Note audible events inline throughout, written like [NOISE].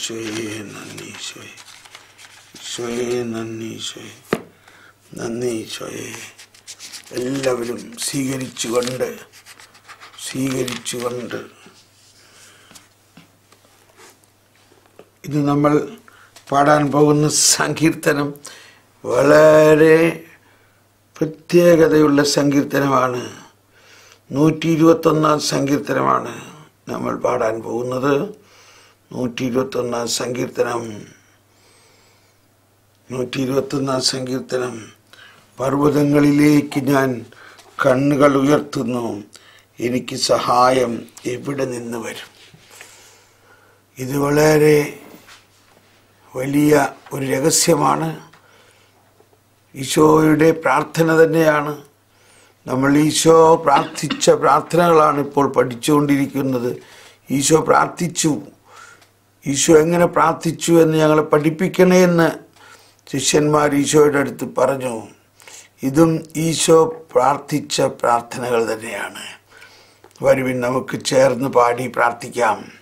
ഈശോയെ നന്ദി ഈശോയെ. ഈശോയെ നന്ദി ഈശോയെ. നന്ദി ഈശോയെ. എല്ലാവരും സ്വീകരിച്ചുകൊണ്ട് സ്വീകരിച്ചുകൊണ്ട്. ഇത് നമ്മൾ പാടാൻ പോകുന്ന സങ്കീർത്തനം വളരെ പ്രത്യേകതയുള്ള സങ്കീർത്തനമാണ്. നൂറ്റി ഇരുപത്തൊന്നാം സങ്കീർത്തനമാണ് നമ്മൾ പാടാൻ പോകുന്നത്. നൂറ്റി ഇരുപത്തൊന്നാം സങ്കീർത്തനം. നൂറ്റി ഇരുപത്തൊന്നാം സങ്കീർത്തനം. പർവതങ്ങളിലേക്ക് ഞാൻ കണ്ണുകൾ ഉയർത്തുന്നു. എനിക്ക് സഹായം എവിടെ നിന്ന് വരും? ഇത് വളരെ വലിയ ഒരു രഹസ്യമാണ്. ഈശോയുടെ പ്രാർത്ഥന തന്നെയാണ്. നമ്മൾ ഈശോ പ്രാർത്ഥിച്ച പ്രാർത്ഥനകളാണ് ഇപ്പോൾ പഠിച്ചുകൊണ്ടിരിക്കുന്നത്. ഈശോ പ്രാർത്ഥിച്ചു. ഈശോ എങ്ങനെ പ്രാർത്ഥിച്ചു എന്ന് ഞങ്ങളെ പഠിപ്പിക്കണേ എന്ന് ശിഷ്യന്മാർ ഈശോയുടെ അടുത്ത് പറഞ്ഞു. ഇതും ഈശോ പ്രാർത്ഥിച്ച പ്രാർത്ഥനകൾ തന്നെയാണ്. വരുവിൻ നമുക്ക് ചേർന്ന് പാടി പ്രാർത്ഥിക്കാം.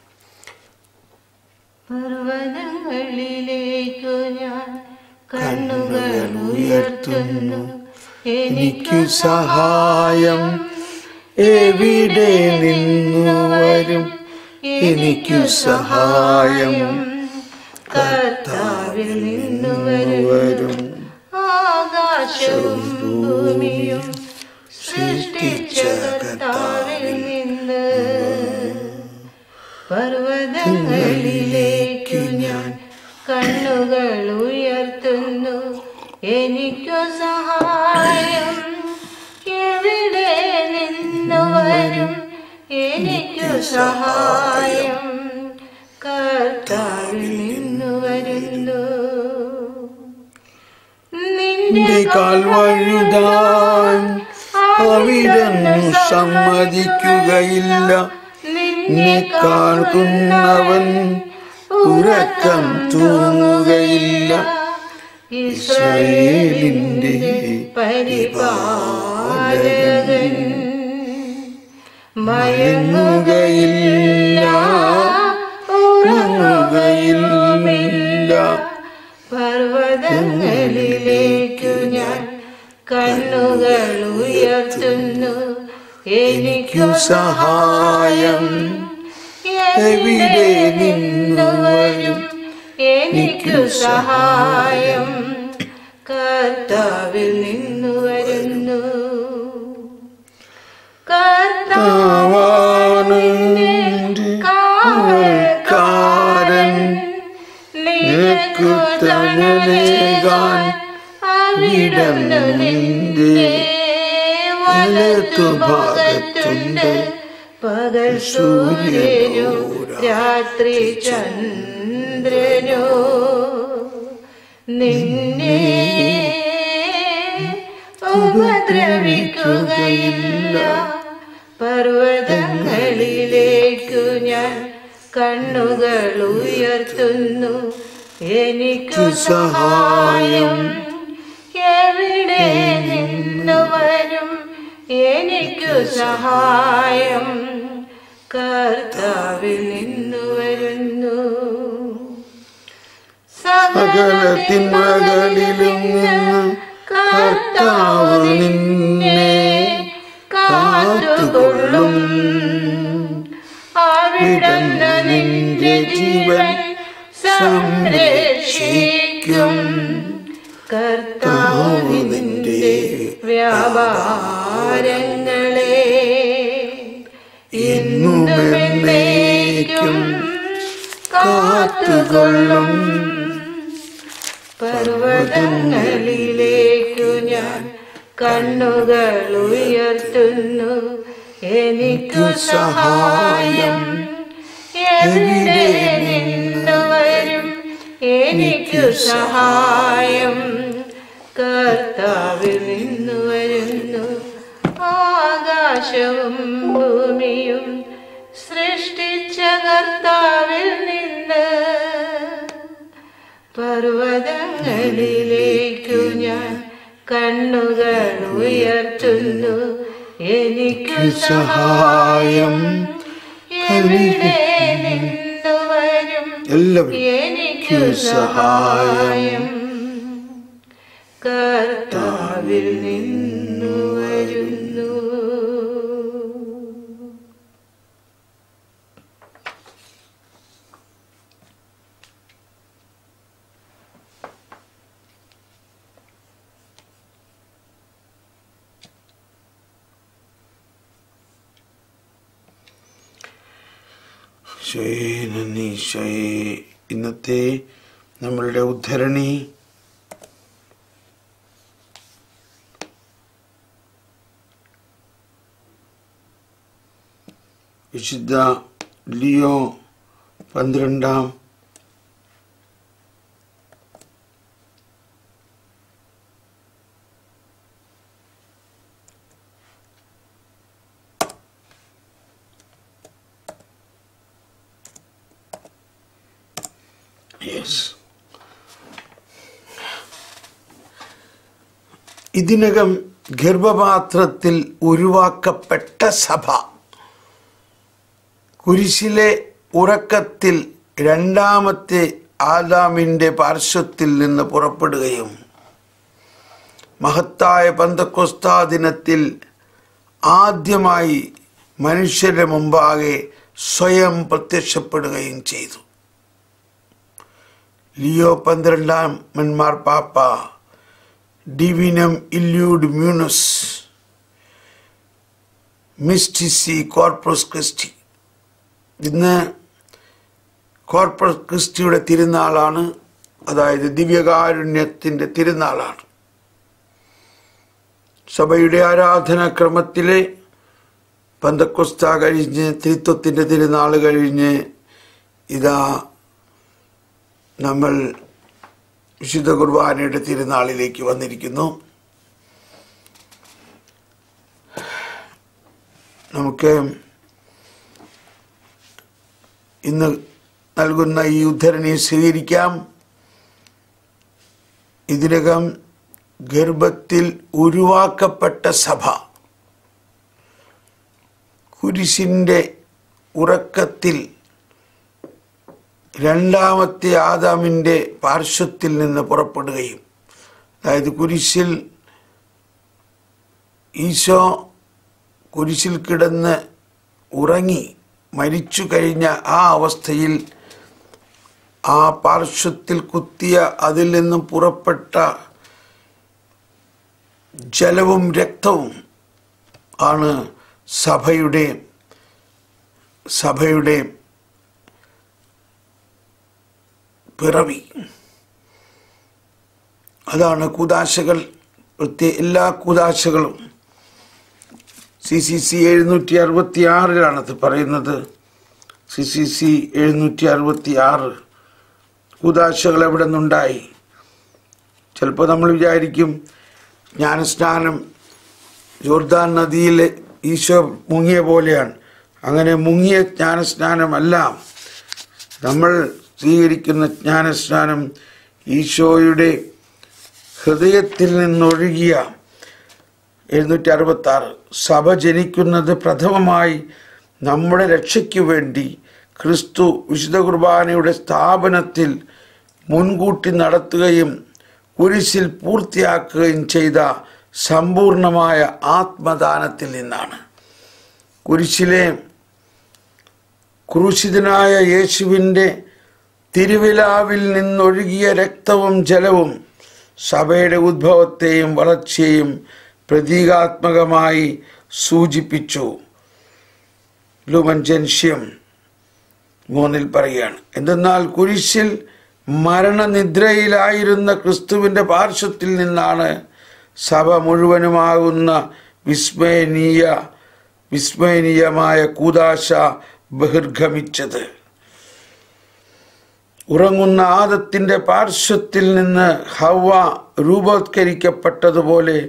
പർവതങ്ങളിലേക്കു ഞാൻ കണ്ണുകൾ ഉയർത്തുന്നു. എനിക്കു സഹായം എവിടെ നിന്നു വരും? എനിക്കു സഹായം. കർത്താവിൽ നിന്നു വരും ആകാശവും ഭൂമിയും സൃഷ്ടിച്ച കർത്താവിൽ നിന്ന് പർവതങ്ങളിലേക്കു ഞാൻ കണ്ണുകൾ ഉയർത്തുന്നു. എനിക്കു സഹായം. എവിടെ നിന്നു വരും? എനിക്കു സഹായം കർത്താവിൽ നിന്നു വരുന്നു. നിന്റെ കാൽ വഴുതാൻ അവിടന്നു സമ്മതിക്കുകയില്ല. നിന്നെ കാണുന്നവൻ ഉറക്കം തൂങ്ങുകയില്ല. ഇസ്രായേലിന്റെ പരിപാലകൻ മയങ്ങുകയില്ല ഉറങ്ങുകയില്ല. പർവതങ്ങളിലേക്കു ഞാൻ കണ്ണുകൾ ഉയർത്തുന്നു. എനിക്കു സഹായം എവിടെ എനിക്കു സഹായം കർത്താവിൽ നിന്നു കാവൽക്കാരൻ നിനക്കു തണലേകാൻ അവിടുന്ന് നിന്റെ വലത്തുഭാഗത്തുണ്ട് പകൽ സൂര്യനോ രാത്രി ചന്ദ്രനോ. നിന്നെ ഉപദ്രവിക്കുകയില്ല. പർവതങ്ങളിലേക്കു ഞാൻ കണ്ണുകൾ ഉയർത്തുന്നു. എനിക്കു സഹായം എവിടെ നിന്നു വരും? എനിക്കു സഹായം കർത്താവിൽ നിന്നു വരുന്നു. സകലത്തിൻ മകളിലും കർത്താവ് നിന്നെ ജീവൻ സംരക്ഷിക്കും. കർത്താവിന്റെ വ്യാപാരങ്ങളെ എന്നുമെന്നേക്കും കാത്തുകൊള്ളും. പർവതങ്ങളിലേക്കു ഞാൻ കണ്ണുകൾ ഉയർത്തുന്നു. എനിക്കു സഹായം എവിടെ നിന്നു വരും? എനിക്കു സഹായം. കർത്താവിൽ നിന്നു വരുന്നു. ആകാശവും ഭൂമിയും സൃഷ്ടിച്ച കർത്താവിൽ നിന്ന് പർവതങ്ങളിലേക്കു ഞാൻ കണ്ണുകൾ ഉയർത്തുന്നു. എനിക്കു സഹായം. എല്ലാവരും എനിക്കു സഹായം. കർത്താവിൽ നിന്നു വരുന്നു ഇന്നത്തെ നമ്മളുടെ ഉദ്ധരണി. വിശുദ്ധ ലിയോ പന്ത്രണ്ടാം യെസ് ഇതിനകം ഗർഭപാത്രത്തിൽ ഉരുവാക്കപ്പെട്ട സഭ. കുരിശിലെ ഉറക്കത്തിൽ രണ്ടാമത്തെ ആദാമിന്റെ പാർശ്വത്തിൽ നിന്ന് പുറപ്പെടുകയും മഹത്തായ പന്തക്കൊസ്താ ദിനത്തിൽ ആദ്യമായി മനുഷ്യരുടെ മുമ്പാകെ സ്വയം പ്രത്യക്ഷപ്പെടുകയും ചെയ്തു. ലിയോ പന്ത്രണ്ടാം മന്മാർ പാപ്പ ഡിവിനം ഇല്യൂഡ് മ്യൂണസ് മിസ്റ്റിസി കോർപ്പസ് ക്രിസ്റ്റി ഇന്ന് കോർപ്പസ് ക്രിസ്റ്റിയുടെ തിരുനാളാണ് അതായത് ദിവ്യകാരുണ്യത്തിന്റെ തിരുനാളാണ്. സഭയുടെ ആരാധനാക്രമത്തിലെ പന്തക്കൊസ്ത കഴിഞ്ഞ് ത്രിത്വത്തിന്റെ തിരുനാൾ കഴിഞ്ഞ് ഇതാ നമ്മൾ വിശുദ്ധ കുർബാനയുടെ തിരുനാളിലേക്ക് വന്നിരിക്കുന്നു. നമുക്ക് ഇന്ന് നൽകുന്ന ഈ ഉദ്ധരണി സ്വീകരിക്കാം. ഇതിനകം ഗർഭത്തിൽ ഉരുവാക്കപ്പെട്ട സഭ കുരിശിന്റെ ഉറക്കത്തിൽ രണ്ടാമത്തെ ആദാമിന്റെ പാർശ്വത്തിൽ നിന്ന് പുറപ്പെടുകയും അതായത് കുരിശിൽ ഈശോ കുരിശിൽ കിടന്ന് ഉറങ്ങി മരിച്ചു കഴിഞ്ഞ ആ അവസ്ഥയിൽ ആ പാർശ്വത്തിൽ കുത്തിയ അതിൽ നിന്നും പുറപ്പെട്ട ജലവും രക്തവും ആണ് സഭയുടെ സഭയുടെ പിറവി. അതാണ് കൂതാശകൾ പ്രത്യേക എല്ലാ കൂതാശകളും സി സി സി എഴുന്നൂറ്റി അറുപത്തി ആറിലാണ് അത് പറയുന്നത്. സി സി സി എഴുന്നൂറ്റി അറുപത്തി ആറ് കൂതാശകൾ എവിടെ നിന്നുണ്ടായി? ചിലപ്പോൾ നമ്മൾ വിചാരിക്കും ജ്ഞാനസ്നാനം ജോർദാൻ നദിയിൽ ഈശോ മുങ്ങിയ പോലെയാണ്. അങ്ങനെ മുങ്ങിയ ജ്ഞാനസ്നാനമല്ല. നമ്മൾ സ്വീകരിക്കുന്ന ജ്ഞാനസ്നാനം ഈശോയുടെ ഹൃദയത്തിൽ നിന്നൊഴുകിയ എഴുന്നൂറ്റി അറുപത്തി ആറ് സഭ ജനിക്കുന്നത് പ്രഥമമായി നമ്മുടെ രക്ഷയ്ക്ക് വേണ്ടി ക്രിസ്തു വിശുദ്ധ കുർബാനയുടെ സ്ഥാപനത്തിൽ മുൻകൂട്ടി നടത്തുകയും കുരിശിൽ പൂർത്തിയാക്കുകയും ചെയ്ത സമ്പൂർണമായ ആത്മദാനത്തിൽ നിന്നാണ്. കുരിശിലെ ക്രൂശിതനായ യേശുവിന്റെ തിരുവിലാവിൽ നിന്നൊഴുകിയ രക്തവും ജലവും സഭയുടെ ഉദ്ഭവത്തെയും വളർച്ചയെയും പ്രതീകാത്മകമായി സൂചിപ്പിച്ചു. ലുമൻജൻഷ്യം മൂന്നിൽ പറയുകയാണ് എന്തെന്നാൽ കുരിശിൽ മരണനിദ്രയിലായിരുന്ന ക്രിസ്തുവിന്റെ പാർശ്വത്തിൽ നിന്നാണ് സഭ മുഴുവനുമാകുന്ന വിസ്മയനീയ വിസ്മയനീയമായ കൂതാശ ബഹിർഗമിച്ചത്. ഉറങ്ങുന്ന ആദത്തിന്റെ പാർശ്വത്തിൽ നിന്ന് ഹവ രൂപവത്കരിക്കപ്പെട്ടതുപോലെ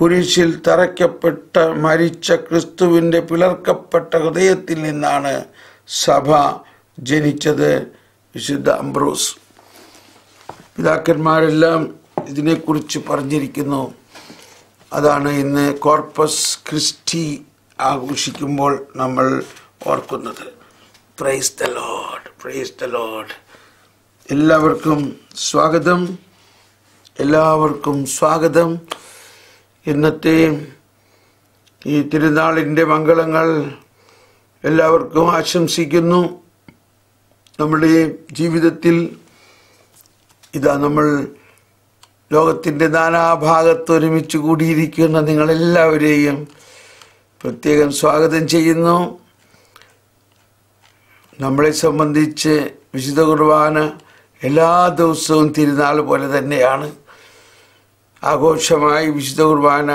കുരിശിൽ തറയ്ക്കപ്പെട്ട മരിച്ച ക്രിസ്തുവിന്റെ പിളർക്കപ്പെട്ട ഹൃദയത്തിൽ നിന്നാണ് സഭ ജനിച്ചത്. വിശുദ്ധ അംബ്രോസ്. പിതാക്കന്മാരെല്ലാം ഇതിനെക്കുറിച്ച് പറഞ്ഞിരിക്കുന്നു. അതാണ് ഇന്ന് കോർപ്പസ് ക്രിസ്റ്റി ആഘോഷിക്കുമ്പോൾ നമ്മൾ ഓർക്കുന്നത്. Praise the Lord praise the Lord എല്ലാവർക്കും സ്വാഗതം. എല്ലാവർക്കും സ്വാഗതം. ഇന്നത്തെ ഈ തിരുനാളിന്റെ മംഗളങ്ങൾ എല്ലാവർക്കും ആശംസിക്കുന്നു. നമ്മുടെ ജീവിതത്തിൽ ഇതാ നമ്മൾ ലോകത്തിന്റെ നാനാഭാഗത്ത് ഒരുമിച്ച് കൂടിയിരിക്കുന്ന നിങ്ങളെല്ലാവരെയും പ്രത്യേകം സ്വാഗതം ചെയ്യുന്നു. നമ്മളെ സംബന്ധിച്ച് വിശുദ്ധ കുർബാന എല്ലാ ദിവസവും തിരുനാൾ പോലെ തന്നെയാണ് ആഘോഷമായി വിശുദ്ധ കുർബാന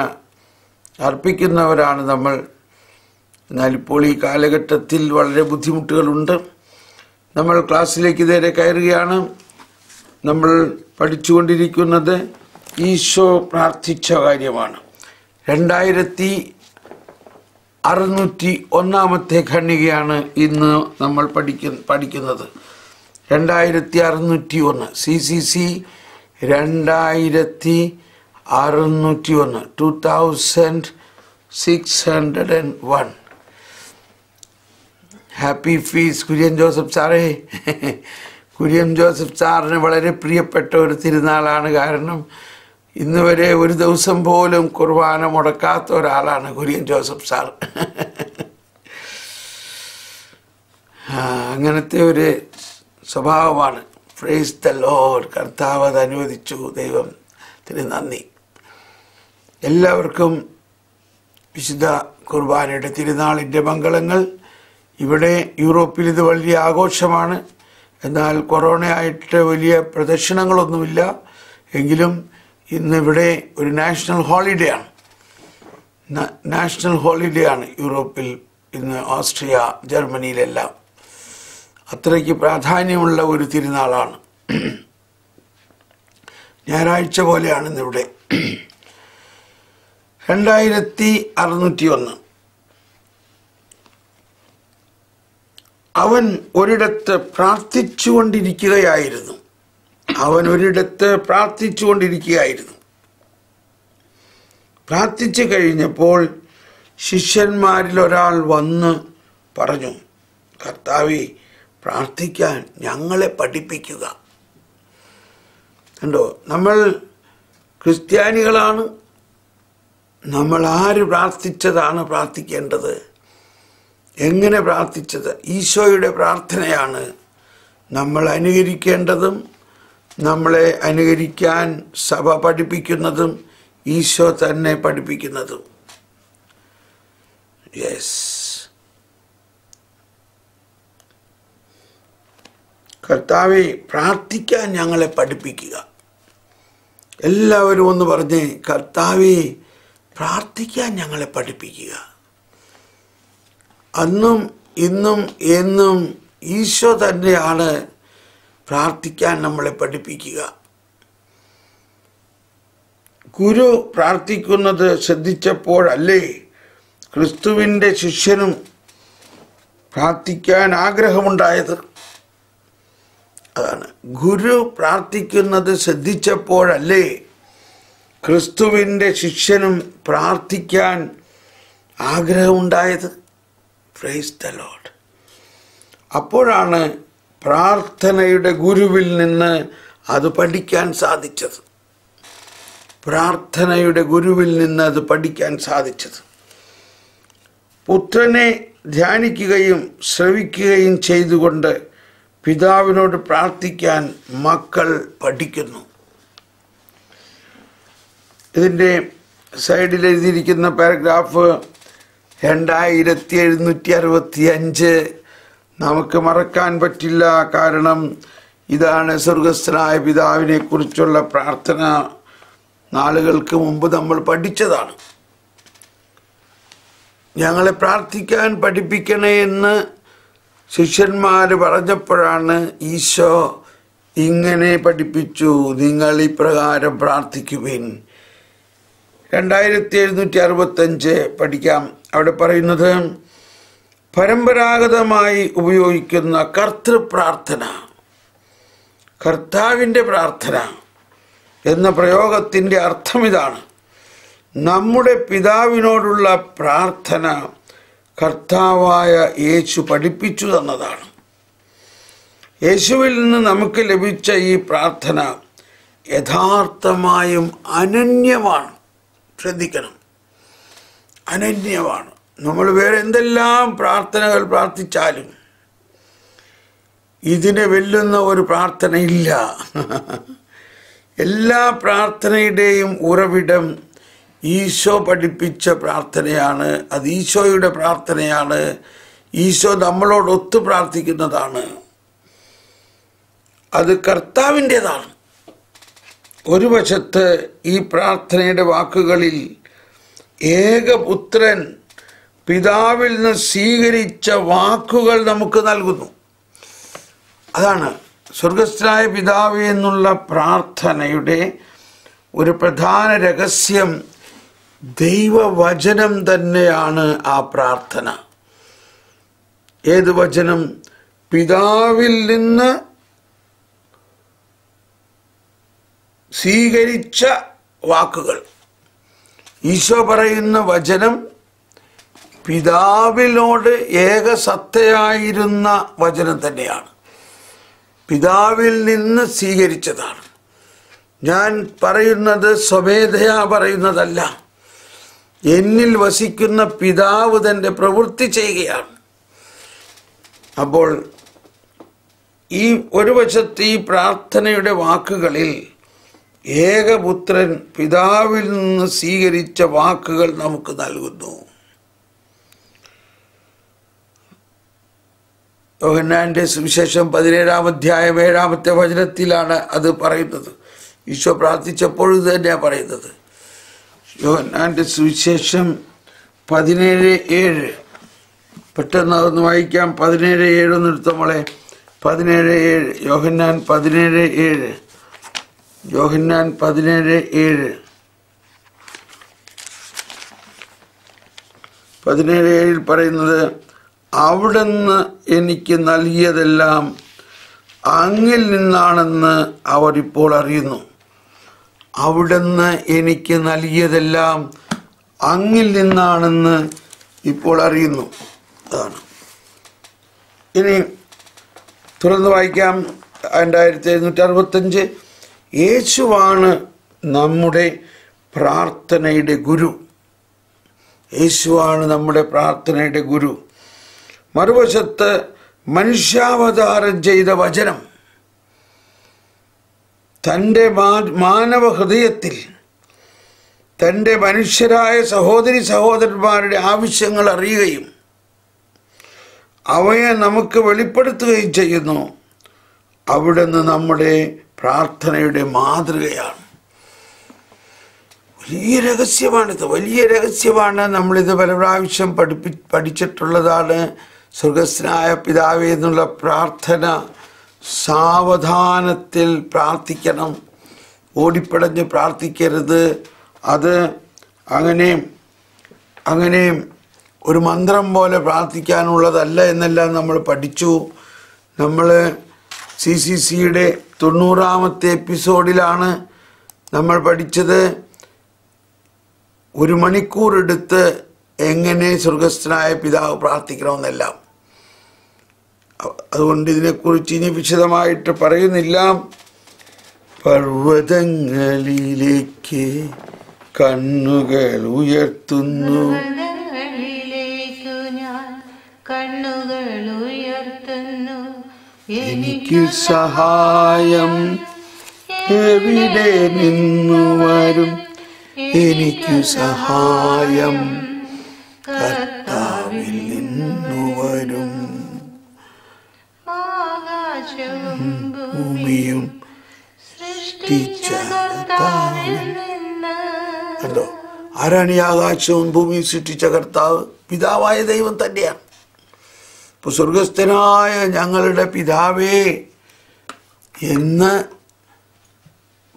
അർപ്പിക്കുന്നവരാണ് നമ്മൾ. എന്നാൽ ഇപ്പോൾ ഈ കാലഘട്ടത്തിൽ വളരെ ബുദ്ധിമുട്ടുകളുണ്ട്. നമ്മൾ ക്ലാസ്സിലേക്ക് നേരെ കയറുകയാണ്. നമ്മൾ പഠിച്ചുകൊണ്ടിരിക്കുന്നത് ഈശോ പ്രാർത്ഥിച്ച കാര്യമാണ്. രണ്ടായിരത്തി അറുന്നൂറ്റി ഒന്നാമത്തെ ഖണ്ഡികയാണ് ഇന്ന് നമ്മൾ പഠിക്ക പഠിക്കുന്നത്. രണ്ടായിരത്തി അറുന്നൂറ്റി ഒന്ന് സി സി സി രണ്ടായിരത്തി അറുന്നൂറ്റി ഒന്ന് two thousand six hundred and one happy feast Kurian Joseph സാറേ. കുര്യൻ ജോസഫ് സാറിന് വളരെ പ്രിയപ്പെട്ട ഒരു തിരുനാളാണ് കാരണം ഇന്ന് വരെ ഒരു ദിവസം പോലും കുർബാന മുടക്കാത്ത ഒരാളാണ് കുര്യൻ ജോസഫ് സാർ. അങ്ങനത്തെ ഒരു സ്വഭാവമാണ്. ഫ്രേസ് ദ ലോഡ് കർത്താവ് അത് അനുവദിച്ചു. ദൈവം തിരി നന്ദി. എല്ലാവർക്കും വിശുദ്ധ കുർബാനയുടെ തിരുനാളിന്റെ മംഗളങ്ങൾ. ഇവിടെ യൂറോപ്പിൽ ഇത് വലിയ ആഘോഷമാണ്. എന്നാൽ കൊറോണ ആയിട്ട് വലിയ പ്രദർശനങ്ങളൊന്നുമില്ല എങ്കിലും ഇന്ന് ഇവിടെ ഒരു നാഷണൽ ഹോളിഡേ ആണ് നാഷണൽ ഹോളിഡേ ആണ് യൂറോപ്പിൽ ഇന്ന് ഓസ്ട്രിയ ജർമ്മനിയിലെല്ലാം. അത്രയ്ക്ക് പ്രാധാന്യമുള്ള ഒരു തിരുനാളാണ്. ഞായറാഴ്ച പോലെയാണ് ഇന്നിവിടെ. രണ്ടായിരത്തി അറുന്നൂറ്റി ഒന്ന് അവൻ ഒരിടത്ത് പ്രാർത്ഥിച്ചുകൊണ്ടിരിക്കുകയായിരുന്നു. അവൻ ഒരിടത്ത് പ്രാർത്ഥിച്ചുകൊണ്ടിരിക്കുകയായിരുന്നു. പ്രാർത്ഥിച്ചു കഴിഞ്ഞപ്പോൾ ശിഷ്യന്മാരിൽ ഒരാൾ വന്ന് പറഞ്ഞു കർത്താവെ പ്രാർത്ഥിക്കാൻ ഞങ്ങളെ പഠിപ്പിക്കുക. കണ്ടോ? നമ്മൾ ക്രിസ്ത്യാനികളാണ്. നമ്മൾ ആര് പ്രാർത്ഥിച്ചതാണ് പ്രാർത്ഥിക്കേണ്ടത്? എങ്ങനെ പ്രാർത്ഥിച്ചത്? ഈശോയുടെ പ്രാർത്ഥനയാണ് നമ്മൾ അനുകരിക്കേണ്ടതും നമ്മളെ അനുകരിക്കാൻ സഭ പഠിപ്പിക്കുന്നതും ഈശോ തന്നെ പഠിപ്പിക്കുന്നതും. യെസ് കർത്താവെ പ്രാർത്ഥിക്കാൻ ഞങ്ങളെ പഠിപ്പിക്കുക. എല്ലാവരും ഒന്ന് പറഞ്ഞ് കർത്താവെ പ്രാർത്ഥിക്കാൻ ഞങ്ങളെ പഠിപ്പിക്കുക. അന്നും ഇന്നും എന്നും ഈശോ തന്നെയാണ് പ്രാർത്ഥിക്കാൻ നമ്മളെ പഠിപ്പിക്കുക. ഗുരു പ്രാർത്ഥിക്കുന്നത് ശ്രദ്ധിച്ചപ്പോഴല്ലേ ക്രിസ്തുവിന്റെ ശിഷ്യനും പ്രാർത്ഥിക്കാൻ ആഗ്രഹമുണ്ടായത്? അതാണ് ഗുരു പ്രാർത്ഥിക്കുന്നത് ശ്രദ്ധിച്ചപ്പോഴല്ലേ ക്രിസ്തുവിന്റെ ശിഷ്യനും പ്രാർത്ഥിക്കാൻ ആഗ്രഹമുണ്ടായത്? പ്രൈസ് ദ ലോഡ് അപ്പോഴാണ് പ്രാർത്ഥനയുടെ ഗുരുവിൽ നിന്ന് അത് പഠിക്കാൻ സാധിച്ചത്. പ്രാർത്ഥനയുടെ ഗുരുവിൽ നിന്ന് അത് പഠിക്കാൻ സാധിച്ചത്. പുത്രനെ ധ്യാനിക്കുകയും ശ്രവിക്കുകയും ചെയ്തുകൊണ്ട് പിതാവിനോട് പ്രാർത്ഥിക്കാൻ മക്കൾ പഠിക്കുന്നു. ഇതിന്റെ സൈഡിൽ എഴുതിയിരിക്കുന്ന പാരഗ്രാഫ് രണ്ടായിരത്തി എഴുന്നൂറ്റി അറുപത്തി അഞ്ച് നമുക്ക് മറക്കാൻ പറ്റില്ല കാരണം ഇതാണ് സ്വർഗസ്ഥനായ പിതാവിനെ കുറിച്ചുള്ള പ്രാർത്ഥന. നാളുകൾക്ക് മുമ്പ് നമ്മൾ പഠിച്ചതാണ്. ഞങ്ങളെ പ്രാർത്ഥിക്കാൻ പഠിപ്പിക്കണേ എന്ന് ശിഷ്യന്മാർ പറഞ്ഞപ്പോഴാണ് ഈശോ ഇങ്ങനെ പഠിപ്പിച്ചു നിങ്ങൾ ഇപ്രകാരം പ്രാർത്ഥിക്കുവിൻ. രണ്ടായിരത്തി എഴുന്നൂറ്റി അറുപത്തഞ്ച് പഠിക്കാം. അവിടെ പറയുന്നത് പരമ്പരാഗതമായി ഉപയോഗിക്കുന്ന കർത്തൃപ്രാർത്ഥന കർത്താവിന്റെ പ്രാർത്ഥന എന്ന പ്രയോഗത്തിന്റെ അർത്ഥം ഇതാണ്. നമ്മുടെ പിതാവിനോടുള്ള പ്രാർത്ഥന കർത്താവായ യേശു പഠിപ്പിച്ചു തന്നതാണ്. യേശുവിൽ നിന്ന് നമുക്ക് ലഭിച്ച ഈ പ്രാർത്ഥന യഥാർത്ഥമായും അനന്യമാണ്. ശ്രദ്ധിക്കണം. അനന്യമാണ്. നമ്മൾ വേറെ എന്തെല്ലാം പ്രാർത്ഥനകൾ പ്രാർത്ഥിച്ചാലും ഇതിനെ വെല്ലുന്ന ഒരു പ്രാർത്ഥനയില്ല. [LAUGHS] എല്ലാ പ്രാർത്ഥനയുടെയും ഉറവിടം ഈശോ പഠിപ്പിച്ച പ്രാർത്ഥനയാണ് അത് ഈശോയുടെ പ്രാർത്ഥനയാണ് ഈശോ നമ്മളോട് ഒത്തു പ്രാർത്ഥിക്കുന്നതാണ്. അത് കർത്താവിന്റെതാണ്. ഒരു വശത്ത് ഈ പ്രാർത്ഥനയുടെ വാക്കുകളിൽ ഏകപുത്രൻ പിതാവിൽ നിന്ന് സ്വീകരിച്ച വാക്കുകൾ നമുക്ക് നൽകുന്നു. അതാണ് സ്വർഗസ്ഥനായ പിതാവ് എന്നുള്ള പ്രാർത്ഥനയുടെ ഒരു പ്രധാന രഹസ്യം ദൈവവചനം തന്നെയാണ് ആ പ്രാർത്ഥന. ഏത് വചനം? പിതാവിൽ നിന്ന് സ്വീകരിച്ച വാക്കുകൾ. ഈശോ പറയുന്ന വചനം പിതാവിനോട് ഏകസത്തയായിരുന്ന വചനം തന്നെയാണ്. പിതാവിൽ നിന്ന് സ്വീകരിച്ചതാണ്. ഞാൻ പറയുന്നത് സ്വമേധയാ പറയുന്നതല്ല. എന്നിൽ വസിക്കുന്ന പിതാവ് തന്റെ പ്രവൃത്തി ചെയ്യുകയാണ്. അപ്പോൾ ഈ ഒരു വശത്ത് ഈ പ്രാർത്ഥനയുടെ വാക്കുകളിൽ ഏകപുത്രൻ പിതാവിൽ നിന്ന് സ്വീകരിച്ച വാക്കുകൾ നമുക്ക് നൽകുന്നു. യോഹന്നാന്റെ സുവിശേഷം പതിനേഴാം അധ്യായം ഏഴാമത്തെ വചനത്തിലാണ് അത് പറയുന്നത്. ഈശോ പ്രാർത്ഥിച്ചപ്പോൾ ഇത് തന്നെയാണ് പറയുന്നത്. യോഹന്നാന്റെ സുവിശേഷം പതിനേഴ് ഏഴ്. പെട്ടെന്ന് അതൊന്ന് വായിക്കാം. പതിനേഴ് ഏഴ് എടുത്ത മോളെ. പതിനേഴ് ഏഴ്. യോഹന്നാൻ പതിനേഴ് ഏഴ്. യോഹന്നാൻ പതിനേഴ് ഏഴ്. പതിനേഴ് ഏഴിൽ പറയുന്നത് അവിടുന്ന് എനിക്ക് നൽകിയതെല്ലാം അങ്ങിൽ നിന്നാണെന്ന് അവർ ഇപ്പോൾ അറിയുന്നു. അവിടുന്ന് എനിക്ക് നൽകിയതെല്ലാം അങ്ങിൽ നിന്നാണെന്ന് ഇപ്പോൾ അറിയുന്നു. അതാണ്. ഇനി തുറന്ന് വായിക്കാം. രണ്ടായിരത്തി എഴുന്നൂറ്റി അറുപത്തഞ്ച് യേശുവാണ് നമ്മുടെ പ്രാർത്ഥനയുടെ ഗുരു. യേശുവാണ് നമ്മുടെ പ്രാർത്ഥനയുടെ ഗുരു. മറുവശത്ത് മനുഷ്യാവതാരം ചെയ്ത വചനം. തന്റെ മാനവ ഹൃദയത്തിൽ തന്റെ മനുഷ്യരായ സഹോദരി സഹോദരന്മാരുടെ ആവശ്യങ്ങൾ അറിയുകയും അവയെ നമുക്ക് വെളിപ്പെടുത്തുകയും ചെയ്യുന്നു. അവിടുന്ന് നമ്മുടെ പ്രാർത്ഥനയുടെ മാതൃകയാണ്. വലിയ രഹസ്യമാണിത്. വലിയ രഹസ്യമാണ് നമ്മളിത് പല പ്രാവശ്യം പഠിപ്പി പഠിച്ചിട്ടുള്ളതാണ്. സ്വർഗസ്നായ പിതാവേ എന്നുള്ള പ്രാർത്ഥന സാവധാനത്തിൽ പ്രാർത്ഥിക്കണം. ഓടിപ്പടഞ്ഞ് പ്രാർത്ഥിക്കരുത്. അത് അങ്ങനെ അങ്ങനെ ഒരു മന്ത്രം പോലെ പ്രാർത്ഥിക്കാനുള്ളതല്ല എന്നെല്ലാം നമ്മൾ പഠിച്ചു. നമ്മൾ സി സി സിയുടെ തൊണ്ണൂറാമത്തെ എപ്പിസോഡിലാണ് നമ്മൾ പഠിച്ചത്. ഒരു മണിക്കൂർ എടുത്ത് എങ്ങനെ സ്വർഗസ്ഥനായ പിതാവ് പ്രാർത്ഥിക്കണമെന്നെല്ലാം. അതുകൊണ്ട് ഇതിനെക്കുറിച്ച് ഇനി വിശദമായിട്ട് പറയുന്നില്ല. പർവതങ്ങളിലേക്ക് കണ്ണുകൾ ഉയർത്തുന്നു. കണ്ണുകൾ എനിക്ക് സഹായം എവിടെ നിന്നു വരും? എനിക്ക് സഹായം ഭൂമിയും കണ്ടോ? ആരാണ് ഈ ആകാശവും ഭൂമിയും സൃഷ്ടിച്ച കർത്താവ്? പിതാവായ ദൈവം തന്നെയാണ്. ഇപ്പൊ സ്വർഗസ്ഥനായ ഞങ്ങളുടെ പിതാവേ എന്ന്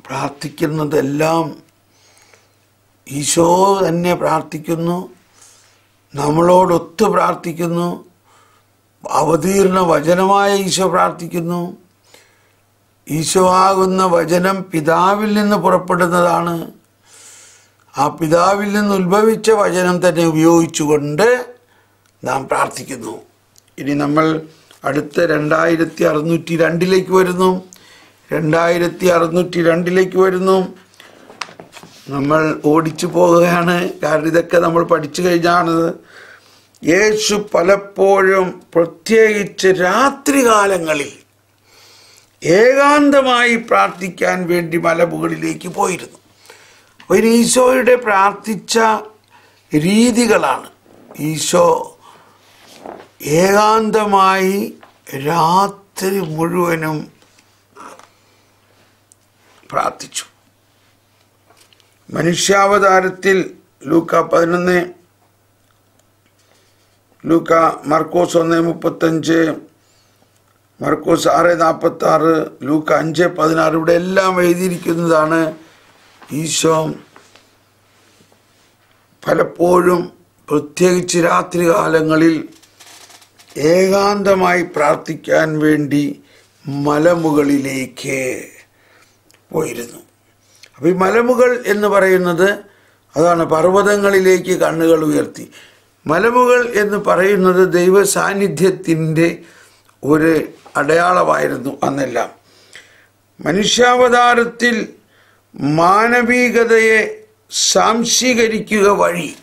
പ്രാർത്ഥിക്കുന്നതെല്ലാം ഈശോ തന്നെ പ്രാർത്ഥിക്കുന്നു. നമ്മളോടൊത്ത് പ്രാർത്ഥിക്കുന്നു. അവതീർണ വചനമായ ഈശോ പ്രാർത്ഥിക്കുന്നു. ഈശോ ആകുന്ന വചനം പിതാവിൽ നിന്ന് പുറപ്പെടുന്നതാണ്. ആ പിതാവിൽ നിന്ന് ഉത്ഭവിച്ച വചനം തന്നെ ഉപയോഗിച്ചുകൊണ്ട് നാം പ്രാർത്ഥിക്കുന്നു. ഇനി നമ്മൾ അടുത്ത രണ്ടായിരത്തി അറുന്നൂറ്റി രണ്ടിലേക്ക് വരുന്നു. രണ്ടായിരത്തി അറുന്നൂറ്റി രണ്ടിലേക്ക് വരുന്നു. നമ്മൾ ഓടിച്ചു പോകുകയാണ് കാരണം ഇതൊക്കെ നമ്മൾ പഠിച്ചു കഴിഞ്ഞാണ്. യേശു പലപ്പോഴും പ്രത്യേകിച്ച് രാത്രികാലങ്ങളിൽ ഏകാന്തമായി പ്രാർത്ഥിക്കാൻ വേണ്ടി മലമുകളിലേക്ക് പോയിരുന്നു. ഒരു ഈശോയുടെ പ്രാർത്ഥിച്ച രീതികളാണ്. ഈശോ ഏകാന്തമായി രാത്രി മുഴുവനും പ്രാർത്ഥിച്ചു. മനുഷ്യാവതാരത്തിൽ ലൂക്ക പതിനൊന്ന് ലൂക്ക മർക്കോസ് ഒന്ന് മുപ്പത്തഞ്ച് മർക്കോസ് ആറ് നാൽപ്പത്തി ആറ് ലൂക്ക അഞ്ച് പതിനാറ് ഇവിടെ എല്ലാം എഴുതിയിരിക്കുന്നതാണ്. ഈശോ പലപ്പോഴും പ്രത്യേകിച്ച് രാത്രികാലങ്ങളിൽ ഏകാന്തമായി പ്രാർത്ഥിക്കാൻ വേണ്ടി മലമുകളിലേക്ക് പോയിരുന്നു. അപ്പോൾ ഈ മലമുകൾ എന്ന് പറയുന്നത് അതാണ് പർവതങ്ങളിലേക്ക് കണ്ണുകൾ ഉയർത്തി. മലമുകൾ എന്ന് പറയുന്നത് ദൈവ സാന്നിധ്യത്തിന്റെ ഒരു അടയാളമായിരുന്നു അന്നെല്ലാം. മനുഷ്യാവതാരത്തിൽ മാനവികതയെ സാംശീകരിക്കുക വഴി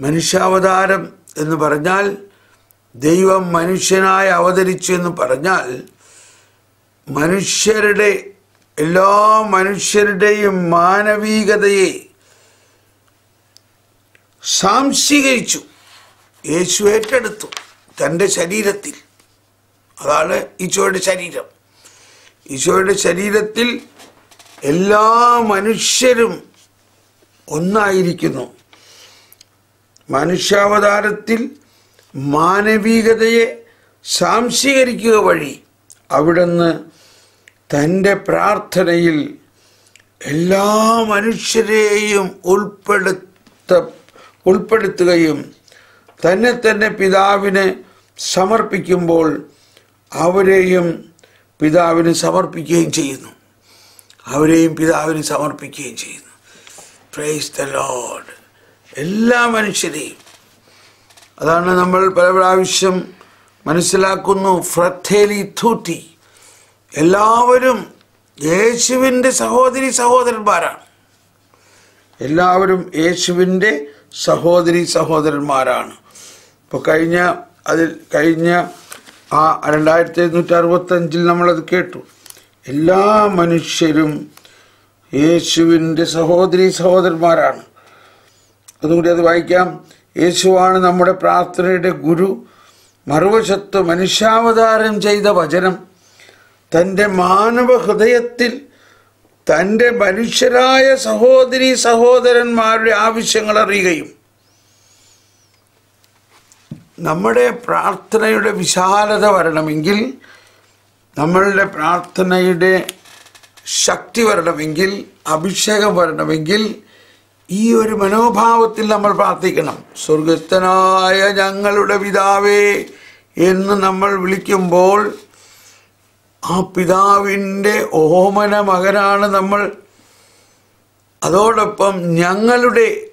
മനുഷ്യാവതാരം എന്ന് പറഞ്ഞാൽ ദൈവം മനുഷ്യനായി അവതരിച്ചു എന്ന് പറഞ്ഞാൽ മനുഷ്യരുടെ എല്ലാ മനുഷ്യരുടെയും മാനവികതയെ സാംശീകരിച്ചു. യേശു ഏറ്റെടുത്തു. തന്റെ ശരീരത്തിൽ. അതാണ് ഈശോയുടെ ശരീരം. ഈശോയുടെ ശരീരത്തിൽ എല്ലാ മനുഷ്യരും ഒന്നായിരിക്കുന്നു. മനുഷ്യാവതാരത്തിൽ മാനവികതയെ സാംശീകരിക്കുക വഴി അവിടുന്ന് തന്റെ പ്രാർത്ഥനയിൽ എല്ലാ മനുഷ്യരെയും ഉൾപ്പെടുത്ത ഉൾപ്പെടുത്തുകയും തന്നെ തന്നെ പിതാവിന് സമർപ്പിക്കുമ്പോൾ അവരെയും പിതാവിന് സമർപ്പിക്കുകയും ചെയ്യുന്നു. അവരെയും പിതാവിന് സമർപ്പിക്കുകയും ചെയ്യുന്നു. പ്രൈസ് ദ ലോഡ് എല്ലാ മനുഷ്യരെയും. അതാണ് നമ്മൾ പല പ്രാവശ്യം മനസ്സിലാക്കുന്നു. ഫ്രത്തേലി തൂറ്റി എല്ലാവരും യേശുവിന്റെ സഹോദരി സഹോദരന്മാരാണ്. എല്ലാവരും യേശുവിന്റെ സഹോദരി സഹോദരന്മാരാണ്. ഇപ്പോൾ കഴിഞ്ഞ അതിൽ കഴിഞ്ഞ ആ രണ്ടായിരത്തി എഴുന്നൂറ്റി അറുപത്തഞ്ചിൽ നമ്മളത് കേട്ടു. എല്ലാ മനുഷ്യരും യേശുവിന്റെ സഹോദരി സഹോദരന്മാരാണ്. അതുകൂടി അത് വായിക്കാം. യേശുവാണ് നമ്മുടെ പ്രാർത്ഥനയുടെ ഗുരു മറുവശത്ത് മനുഷ്യാവതാരം ചെയ്ത വചനം. തന്റെ മാനവ ഹൃദയത്തിൽ തന്റെ മനുഷ്യരായ സഹോദരി സഹോദരന്മാരുടെ ആവശ്യങ്ങൾ അറിയുകയും നമ്മുടെ പ്രാർത്ഥനയുടെ വിശാലത വരണമെങ്കിൽ നമ്മളുടെ പ്രാർത്ഥനയുടെ ശക്തി വരണമെങ്കിൽ അഭിഷേകം വരണമെങ്കിൽ ഈ ഒരു മനോഭാവത്തിൽ നമ്മൾ പ്രാർത്ഥിക്കണം. സ്വർഗസ്ഥനായ ഞങ്ങളുടെ പിതാവേ എന്ന് നമ്മൾ വിളിക്കുമ്പോൾ ആ പിതാവിന്റെ ഓമന മകനാണ് നമ്മൾ. അതോടൊപ്പം ഞങ്ങളുടെ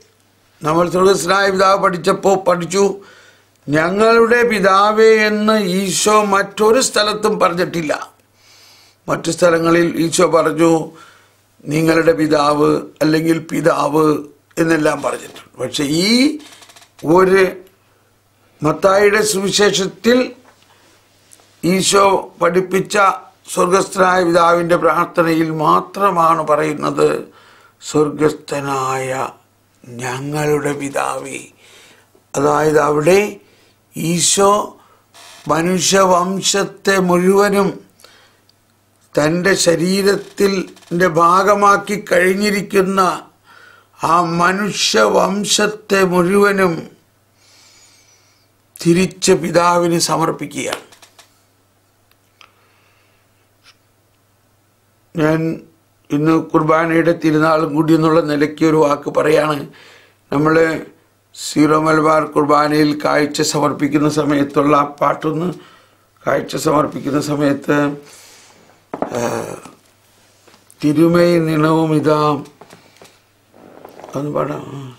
നമ്മൾ സ്വർഗസ്ഥനായ പിതാവ് പഠിച്ചപ്പോൾ പഠിച്ചു ഞങ്ങളുടെ പിതാവേ എന്ന് ഈശോ മറ്റൊരു സ്ഥലത്തും പറഞ്ഞിട്ടില്ല. മറ്റു സ്ഥലങ്ങളിൽ ഈശോ പറഞ്ഞു നിങ്ങളുടെ പിതാവ് അല്ലെങ്കിൽ പിതാവ് എന്നെല്ലാം പറഞ്ഞിട്ടുണ്ട്. പക്ഷെ ഈ ഒരു മത്തായിയുടെ സുവിശേഷത്തിൽ ഈശോ പഠിപ്പിച്ച സ്വർഗസ്ഥനായ പിതാവിന്റെ പ്രാർത്ഥനയിൽ മാത്രമാണ് പറയുന്നത് സ്വർഗസ്ഥനായ ഞങ്ങളുടെ പിതാവി. അതായത് അവിടെ ഈശോ മനുഷ്യവംശത്തെ മുഴുവനും തന്റെ ശരീരത്തിന്റെ ഭാഗമാക്കി കഴിഞ്ഞിരിക്കുന്ന ആ മനുഷ്യവംശത്തെ മുഴുവനും തിരിച്ച് പിതാവിന് സമർപ്പിക്കുകയാണ്. ഞാൻ ഇന്ന് കുർബാനയുടെ തിരുനാളും കൂടി എന്നുള്ള നിലയ്ക്ക് ഒരു വാക്ക് പറയാണ്. നമ്മൾ സീറോ മലബാർ കുർബാനയിൽ കാഴ്ച സമർപ്പിക്കുന്ന സമയത്തുള്ള ആ പാട്ടൊന്ന് കാഴ്ച സമർപ്പിക്കുന്ന സമയത്ത് തിരുമൈ നിണവും ഇതാ. ഒന്ന് പാടാം.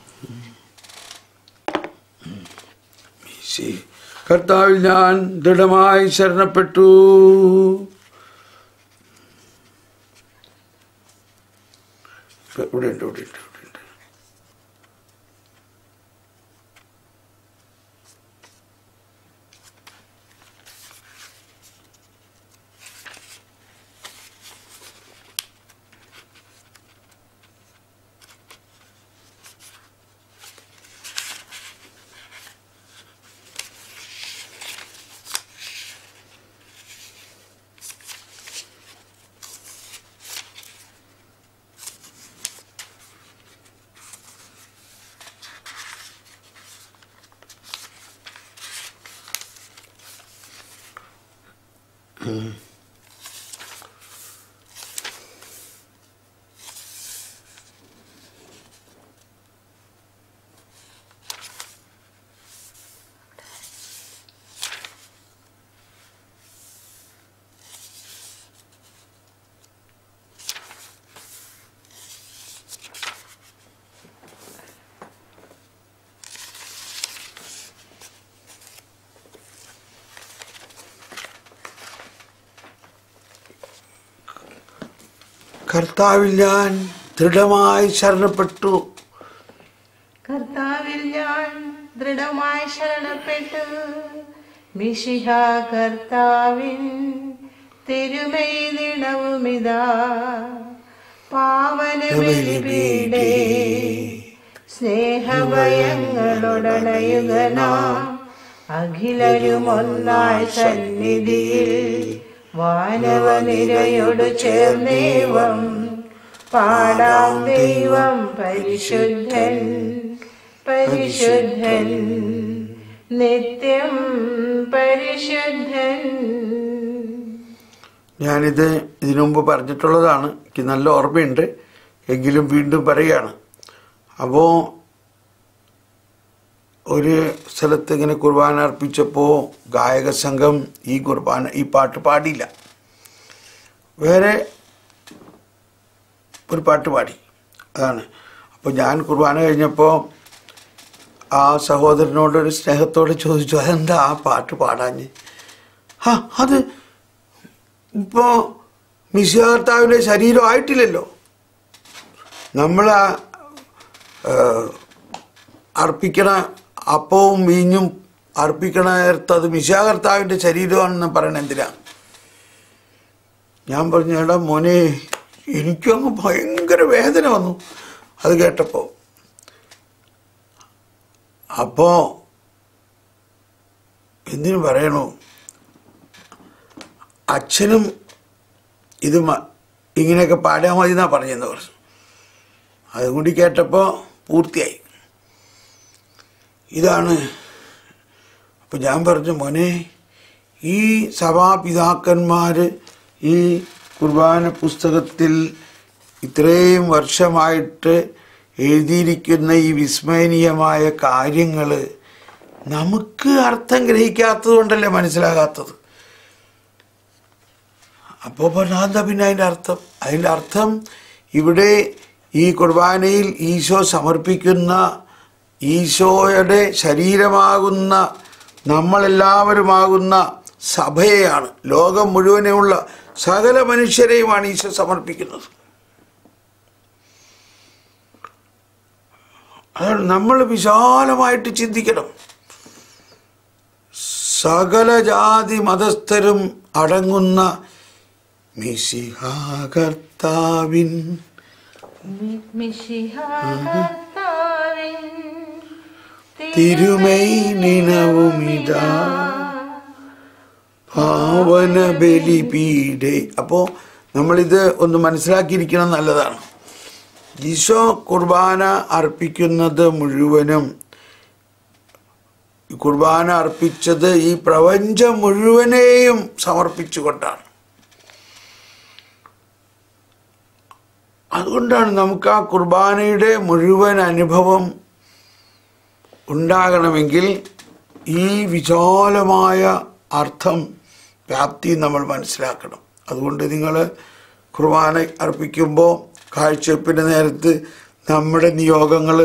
കർത്താവിൽ ഞാൻ ദൃഢമായി ശരണപ്പെട്ടു. ഇവിടെ ഉണ്ട് ഇവിടെ ഉണ്ട്. ഇവിടെ കർത്താവിൽ ഞാൻ ദൃഢമായി ശരണപ്പെട്ടു. കർത്താവിൽ ഞാൻ ദൃഢമായി ശരണപ്പെട്ടു. മിഷിഹ കർത്താവിൻ തിരുമൈ നിണവുമിതാ. പാവന ബലിപീഠേ സ്നേഹഭയങ്ങളൊടണയുകനാം അഖിലരുമൊന്നായി സന്നിധിയിൽ വാനവനിരയോട് ചേർന്നേവം പാടാം ദൈവം പരിശുദ്ധൻ പരിശുദ്ധൻ. നിത്യം പരിശുദ്ധൻ. ഞാനിത് ഇതിനുമുമ്പ് പറഞ്ഞിട്ടുള്ളതാണ്. എനിക്ക് നല്ല ഓർമ്മയുണ്ട്. എങ്കിലും വീണ്ടും പറയുകയാണ്. അപ്പോൾ ഒരു സ്ഥലത്ത് ഇങ്ങനെ കുർബാന അർപ്പിച്ചപ്പോൾ ഗായക സംഘം ഈ കുർബാന ഈ പാട്ട് പാടിയില്ല. വേറെ ഒരു പാട്ട് പാടി. അതാണ്. അപ്പോൾ ഞാൻ കുർബാന കഴിഞ്ഞപ്പോൾ ആ സഹോദരനോട് ഒരു സ്നേഹത്തോടെ ചോദിച്ചു അതെന്താ ആ പാട്ട് പാടാഞ്ഞ്? ആ അത് ഇപ്പോൾ മിശികർത്താവിന്റെ ശരീരം ആയിട്ടില്ലല്ലോ. നമ്മൾ അർപ്പിക്കണ അപ്പവും വീഞ്ഞും അത് മിശാകർത്താവിന്റെ ശരീരമാണെന്ന് പറയണ എന്തിനാ? ഞാൻ പറഞ്ഞു എടാ മോനെ എനിക്കങ്ങ് ഭയങ്കര വേദന വന്നു. അത് കേട്ടപ്പോൾ അപ്പോ എന്തിനു പറയണു? അച്ഛനും ഇത് ഇങ്ങനെയൊക്കെ പാടിയാൽ മതി എന്നാ പറഞ്ഞെന്ന് പറഞ്ഞു. അതും കൂടി കേട്ടപ്പോൾ പൂർത്തിയായി. ഇതാണ്. അപ്പം ഞാൻ പറഞ്ഞു മോനെ ഈ സഭാപിതാക്കന്മാർ ഈ കുർബാന പുസ്തകത്തിൽ ഇത്രയും വർഷമായിട്ട് എഴുതിയിരിക്കുന്ന ഈ വിസ്മയനീയമായ കാര്യങ്ങൾ നമുക്ക് അർത്ഥം ഗ്രഹിക്കാത്തത് കൊണ്ടല്ലേ മനസ്സിലാകാത്തത്? അപ്പോൾ പറഞ്ഞാൽ പിന്നെ അതിന്റെ അർത്ഥം? അതിന്റെ അർത്ഥം ഇവിടെ ഈ കുർബാനയിൽ ഈശോ സമർപ്പിക്കുന്ന ഈശോയുടെ ശരീരമാകുന്ന നമ്മളെല്ലാവരുമാകുന്ന സഭയെയാണ്. ലോകം മുഴുവനുമുള്ള സകല മനുഷ്യരെയുമാണ് ഈശോ സമർപ്പിക്കുന്നത്. അതാണ് നമ്മൾ വിശാലമായിട്ട് ചിന്തിക്കണം. സകല ജാതി മതസ്ഥരും അടങ്ങുന്ന മിശിഹാകർത്താവിൻ മിശിഹാകർത്താവിൻ തിരുമൈ നിനവുമിതാ. പാവന ബലിപീഠേ. അപ്പോൾ നമ്മളിത് ഒന്ന് മനസ്സിലാക്കിയിരിക്കണം നല്ലതാണ്. ഈശോ കുർബാന അർപ്പിക്കുന്നത് മുഴുവനും കുർബാന അർപ്പിച്ചത് ഈ പ്രപഞ്ചം മുഴുവനെയും സമർപ്പിച്ചുകൊണ്ടാണ്. അതുകൊണ്ടാണ് നമുക്ക് ആ കുർബാനയുടെ മുഴുവൻ അനുഭവം ഉണ്ടാകണമെങ്കിൽ ഈ വിശാലമായ അർത്ഥം വ്യാപ്തി നമ്മൾ മനസ്സിലാക്കണം. അതുകൊണ്ട് നിങ്ങൾ കുർബാന അർപ്പിക്കുമ്പോൾ കാഴ്ചവെപ്പിന്റെ നേരത്ത് നമ്മുടെ നിയോഗങ്ങൾ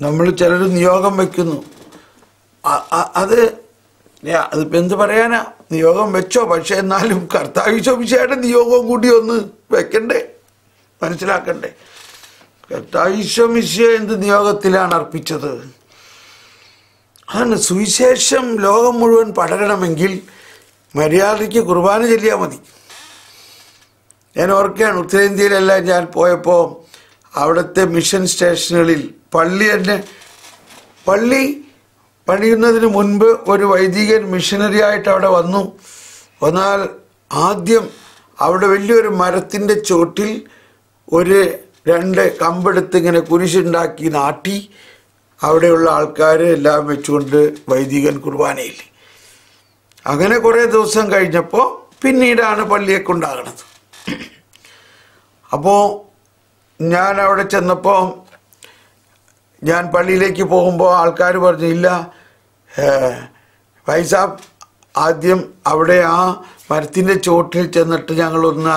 നമ്മൾ ചിലർ നിയോഗം വയ്ക്കുന്നു അത് അതിപ്പോൾ എന്ത് പറയാനാ? നിയോഗം വെച്ചോ പക്ഷേ എന്നാലും കർത്താവ് ശോഭിച്ചയുടെ നിയോഗവും കൂടി ഒന്ന് വെക്കണ്ടേ? മനസ്സിലാക്കണ്ടേ? കർത്താവിശ്വമിശ്യ എന്ത് നിയോഗത്തിലാണ് അർപ്പിച്ചത് അതാണ് സുവിശേഷം ലോകം മുഴുവൻ പടരണമെങ്കിൽ മര്യാദയ്ക്ക് കുർബാന ചൊല്ലിയാൽ മതി. ഞാൻ ഓർക്കുകയാണ് ഉത്തരേന്ത്യയിലെല്ലാം ഞാൻ പോയപ്പോൾ അവിടുത്തെ മിഷൻ സ്റ്റേഷനുകളിൽ പള്ളി തന്നെ പള്ളി പണിയുന്നതിന് മുൻപ് ഒരു വൈദികൻ മിഷനറി ആയിട്ട് അവിടെ വന്നു. വന്നാൽ ആദ്യം അവിടെ വലിയൊരു മരത്തിന്റെ ചോട്ടിൽ ഒരു രണ്ട് കമ്പെടുത്ത് ഇങ്ങനെ കുരിശുണ്ടാക്കി നാട്ടി അവിടെയുള്ള ആൾക്കാർ എല്ലാം വെച്ചുകൊണ്ട് വൈദികൻ കുർബാനയിൽ. അങ്ങനെ കുറേ ദിവസം കഴിഞ്ഞപ്പോൾ പിന്നീടാണ് പള്ളിയൊക്കെ ഉണ്ടാകുന്നത് അപ്പോൾ ഞാൻ അവിടെ ചെന്നപ്പോൾ ഞാൻ പള്ളിയിലേക്ക് പോകുമ്പോൾ ആൾക്കാർ പറഞ്ഞു ഇല്ല വൈസാബ് ആദ്യം അവിടെ ആ മരത്തിന്റെ ചോട്ടിൽ ചെന്നിട്ട് ഞങ്ങളൊന്ന്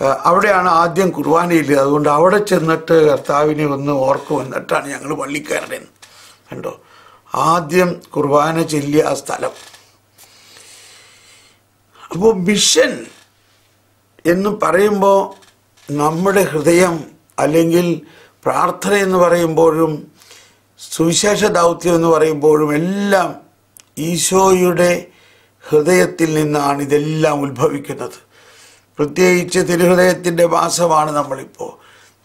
അവിടെയാണ് ആദ്യം കുർബാനയില്ല? അതുകൊണ്ട് അവിടെ ചെന്നിട്ട് കർത്താവിനെ ഒന്ന് ഓർക്ക്. വന്നിട്ടാണ് ഞങ്ങൾ പള്ളിക്കാരുടെ കണ്ടോ? ആദ്യം കുർബാന ചെല്ലിയ ആ സ്ഥലം. അപ്പോൾ മിഷൻ എന്ന് പറയുമ്പോൾ നമ്മുടെ ഹൃദയം അല്ലെങ്കിൽ പ്രാർത്ഥന എന്ന് പറയുമ്പോഴും സുവിശേഷ ദൗത്യം എന്ന് പറയുമ്പോഴും എല്ലാം ഈശോയുടെ ഹൃദയത്തിൽ നിന്നാണ് ഇതെല്ലാം ഉത്ഭവിക്കുന്നത്. പ്രത്യേകിച്ച് തിരുഹൃദയത്തിന്റെ വാസമാണ് നമ്മളിപ്പോൾ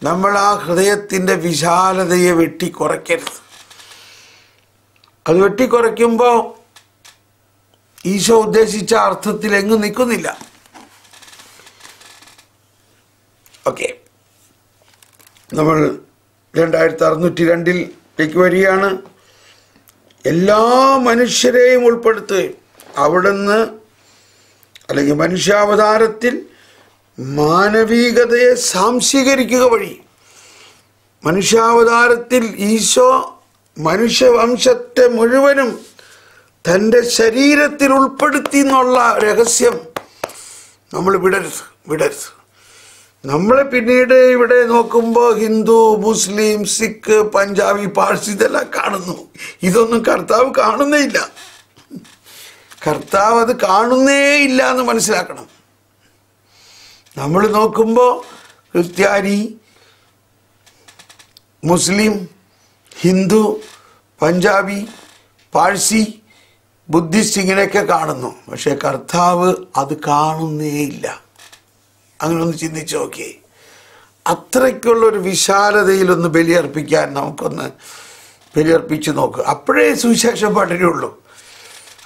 നമ്മൾ ആ ഹൃദയത്തിന്റെ വിശാലതയെ വെട്ടിക്കുറയ്ക്കരുത്. അത് വെട്ടിക്കുറയ്ക്കുമ്പോൾ ഈശോ ഉദ്ദേശിച്ച അർത്ഥത്തിൽ എങ്ങും നിൽക്കുന്നില്ല. ഓക്കെ. നമ്മൾ രണ്ടായിരത്തി അറുന്നൂറ്റി രണ്ടിലേക്ക് വരികയാണ്. എല്ലാ മനുഷ്യരെയും ഉൾപ്പെടുത്തുകയും അവിടുന്ന് അല്ലെങ്കിൽ മനുഷ്യാവതാരത്തിൽ മാനവികതയെ സാംശീകരിക്കുക വഴി. മനുഷ്യാവതാരത്തിൽ ഈശോ മനുഷ്യവംശത്തെ മുഴുവനും തന്റെ ശരീരത്തിൽ ഉൾപ്പെടുത്തി എന്നുള്ള രഹസ്യം നമ്മൾ വിടരുത് വിടരുത്. നമ്മളെ പിന്നീട് ഇവിടെ നോക്കുമ്പോൾ ഹിന്ദു മുസ്ലിം സിഖ് പഞ്ചാബി പാഴ്സി ഇതെല്ലാം കാണുന്നു. ഇതൊന്നും കർത്താവ് കാണുന്നേ ഇല്ല. കർത്താവ് അത് കാണുന്നേ ഇല്ല എന്ന് മനസ്സിലാക്കണം. നമ്മൾ നോക്കുമ്പോൾ ക്രിസ്ത്യാനി മുസ്ലിം ഹിന്ദു പഞ്ചാബി പാഴ്സി ബുദ്ധിസ്റ്റ് ഇങ്ങനെയൊക്കെ കാണുന്നു. പക്ഷെ കർത്താവ് അത് കാണുന്നേയില്ല അങ്ങനെ ഒന്ന് ചിന്തിച്ച് നോക്കിയേ. അത്രയ്ക്കുള്ള ഒരു വിശാലതയിലൊന്ന് ബലിയർപ്പിക്കാൻ നമുക്കൊന്ന് ബലിയർപ്പിച്ച് നോക്കുക അപ്പോഴേ സുവിശേഷം പടരുള്ളൂ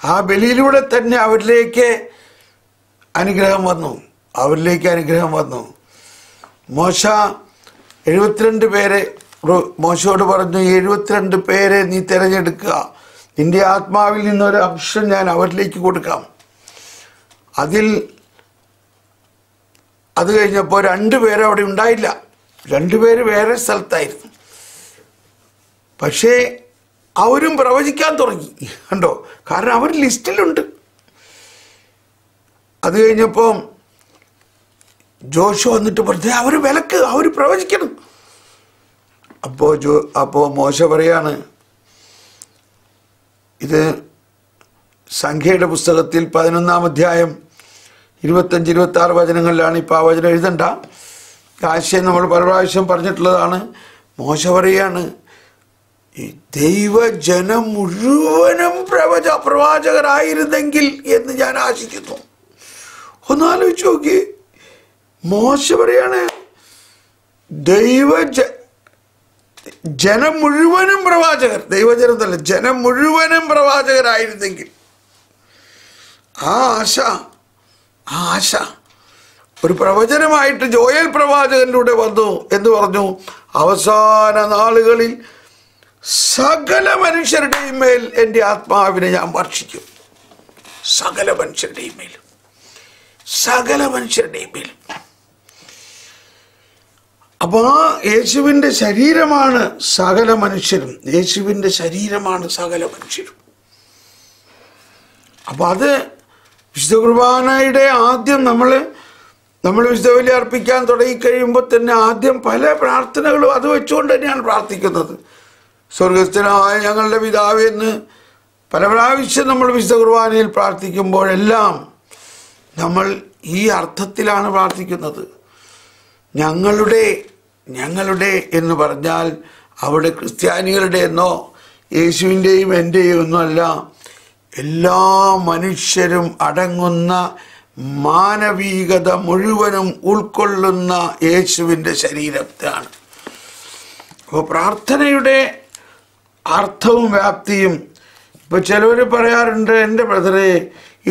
ആ ബലിയിലൂടെ തന്നെ അവരിലേക്ക് അനുഗ്രഹം വന്നു. അവരിലേക്ക് അനുഗ്രഹം വന്നു. മോശ എഴുപത്തിരണ്ട് പേരെ മോശയോട് പറഞ്ഞു "ഈ എഴുപത്തിരണ്ട് പേരെ നീ തിരഞ്ഞെടുക്കുക. നിന്റെ ആത്മാവിൽ നിന്നൊരു അംശം ഞാൻ അവരിലേക്ക് കൊടുക്കാം. അതിൽ അത് കഴിഞ്ഞപ്പോൾ രണ്ടുപേരും അവിടെ ഉണ്ടായില്ല. രണ്ടുപേര് വേറെ സ്ഥലത്തായിരുന്നു. പക്ഷേ അവരും പ്രവചിക്കാൻ തുടങ്ങി. കണ്ടോ? കാരണം അവർ ലിസ്റ്റിലുണ്ട്. അത് കഴിഞ്ഞപ്പം ജോഷു വന്നിട്ട് പറഞ്ഞു അവർ വിലക്ക് അവർ പ്രവചിക്കണം. അപ്പോൾ ജോ അപ്പോൾ മോശ പറയാണ് ഇത് സംഖ്യയുടെ പുസ്തകത്തിൽ പതിനൊന്നാം അധ്യായം ഇരുപത്തഞ്ച് ഇരുപത്തി ആറ് വചനങ്ങളിലാണ് ഇപ്പോൾ ആ വചനം എഴുതണ്ട. ആശയം നമ്മൾ പല പ്രാവശ്യം പറഞ്ഞിട്ടുള്ളതാണ്. മോശ പറയാണ് ഈ ദൈവജനം മുഴുവനും പ്രവച പ്രവാചകരായിരുന്നെങ്കിൽ എന്ന് ഞാൻ ആശിക്കുന്നു. ഒന്ന് ആലോചിച്ച് നോക്കി മോശ പറയാണ്. ദൈവ ജനം മുഴുവനും പ്രവാചകർ ദൈവജനം തന്നെ ജനം മുഴുവനും പ്രവാചകരായിരുന്നെങ്കിൽ ആ ആശ ആ ആശ ഒരു പ്രവചനമായിട്ട് ജോയൽ പ്രവാചകനിലൂടെ വന്നു എന്ന് പറഞ്ഞു. അവസാന നാളുകളിൽ സകല മനുഷ്യരുടെയും മേൽ എന്റെ ആത്മാവിനെ ഞാൻ വർഷിക്കും. സകല മനുഷ്യരുടെയും മേലും. സകല മനുഷ്യരുടെയും മേലും. അപ്പൊ ആ യേശുവിന്റെ ശരീരമാണ് സകല മനുഷ്യരും. യേശുവിന്റെ ശരീരമാണ് സകല മനുഷ്യരും. അപ്പൊ അത് വിശുദ്ധ കുർബാനയുടെ ആദ്യം നമ്മൾ നമ്മൾ വിശുദ്ധ ബലി അർപ്പിക്കാൻ തുടങ്ങിക്കഴിയുമ്പോൾ തന്നെ ആദ്യം പല പ്രാർത്ഥനകളും അത് വെച്ചുകൊണ്ട് തന്നെയാണ് പ്രാർത്ഥിക്കുന്നത്. സ്വർഗസ്ഥനായ ഞങ്ങളുടെ പിതാവ് എന്ന് പല പ്രാവശ്യം നമ്മൾ വിശുദ്ധ കുർബാനയിൽ പ്രാർത്ഥിക്കുമ്പോഴെല്ലാം നമ്മൾ ഈ അർത്ഥത്തിലാണ് പ്രാർത്ഥിക്കുന്നത്. ഞങ്ങളുടെ ഞങ്ങളുടെ എന്ന് പറഞ്ഞാൽ അവിടെ ക്രിസ്ത്യാനികളുടെ എന്നോ യേശുവിന്റെയും എന്റെയും ഒന്നുമല്ല എല്ലാ മനുഷ്യരും അടങ്ങുന്ന മാനവീകത മുഴുവനും ഉൾക്കൊള്ളുന്ന യേശുവിന്റെ ശരീരത്താണ്. അപ്പോൾ പ്രാർത്ഥനയുടെ അർത്ഥവും വ്യാപ്തിയും ഇപ്പോൾ ചിലവർ പറയാറുണ്ട് എന്റെ ബ്രദറെ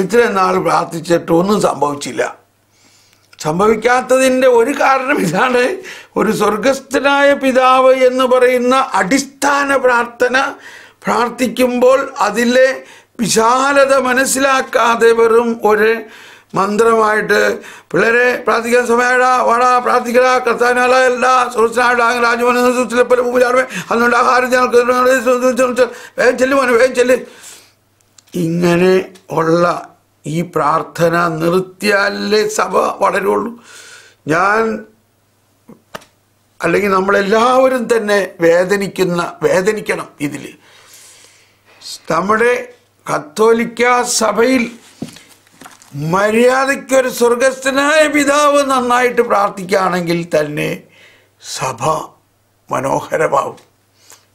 ഇത്രയും നാൾ പ്രാർത്ഥിച്ചിട്ട് ഒന്നും സംഭവിച്ചില്ല. സംഭവിക്കാത്തതിന്റെ ഒരു കാരണം ഇതാണ്. ഒരു സ്വർഗസ്ഥനായ പിതാവ് എന്ന് പറയുന്ന അടിസ്ഥാന പ്രാർത്ഥന പ്രാർത്ഥിക്കുമ്പോൾ അതിലെ വിശാലത മനസ്സിലാക്കാതെ വെറും ഒരു മന്ത്രമായിട്ട് പിള്ളേരെ പ്രാർത്ഥിക്കാൻ സമയടാ വാടാ പ്രാർത്ഥിക്കടാ കർത്താനാള എല്ലാ സുഹൃത്തിനായിട്ട് രാജഭവന പല മുമ്പിലാടുമേ അതുകൊണ്ട് ആഹാരം വേഗം ചെല്ലുമോനെ വേഗം ചെല്ല് ഇങ്ങനെ ഉള്ള ഈ പ്രാർത്ഥന നിർത്തിയാലേ സഭ വളരുള്ളൂ? ഞാൻ അല്ലെങ്കിൽ നമ്മളെല്ലാവരും തന്നെ വേദനിക്കുന്ന വേദനിക്കണം ഇതിൽ. നമ്മുടെ കത്തോലിക്ക സഭയിൽ മര്യാദയ്ക്കൊരു സ്വർഗസ്ഥനായ പിതാവ് നന്നായിട്ട് പ്രാർത്ഥിക്കുകയാണെങ്കിൽ തന്നെ സഭ മനോഹരമാവും.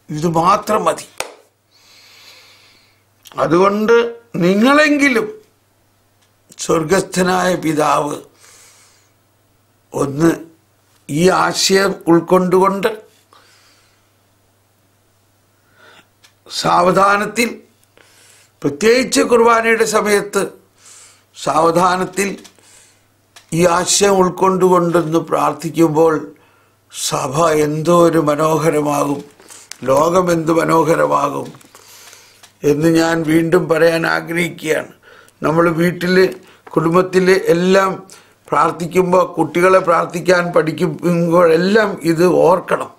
ഇത് മാത്രം മതി. അതുകൊണ്ട് നിങ്ങളെങ്കിലും സ്വർഗസ്ഥനായ പിതാവ്. ഒന്ന് ഈ ആശയം ഉൾക്കൊണ്ടുകൊണ്ട് സാവധാനത്തിൽ പ്രത്യേകിച്ച് കുർബാനയുടെ സമയത്ത് സാവധാനത്തിൽ ഈ ആശയം ഉൾക്കൊണ്ടുകൊണ്ടൊന്ന് പ്രാർത്ഥിക്കുമ്പോൾ സഭ എന്തോ ഒരു മനോഹരമാകും ലോകം മനോഹരമാകും എന്ന് ഞാൻ വീണ്ടും പറയാൻ ആഗ്രഹിക്കുകയാണ്. നമ്മൾ വീട്ടിൽ കുടുംബത്തിൽ എല്ലാം പ്രാർത്ഥിക്കുമ്പോൾ കുട്ടികളെ പ്രാർത്ഥിക്കാൻ പഠിക്കുമ്പോഴെല്ലാം ഇത് ഓർക്കണം.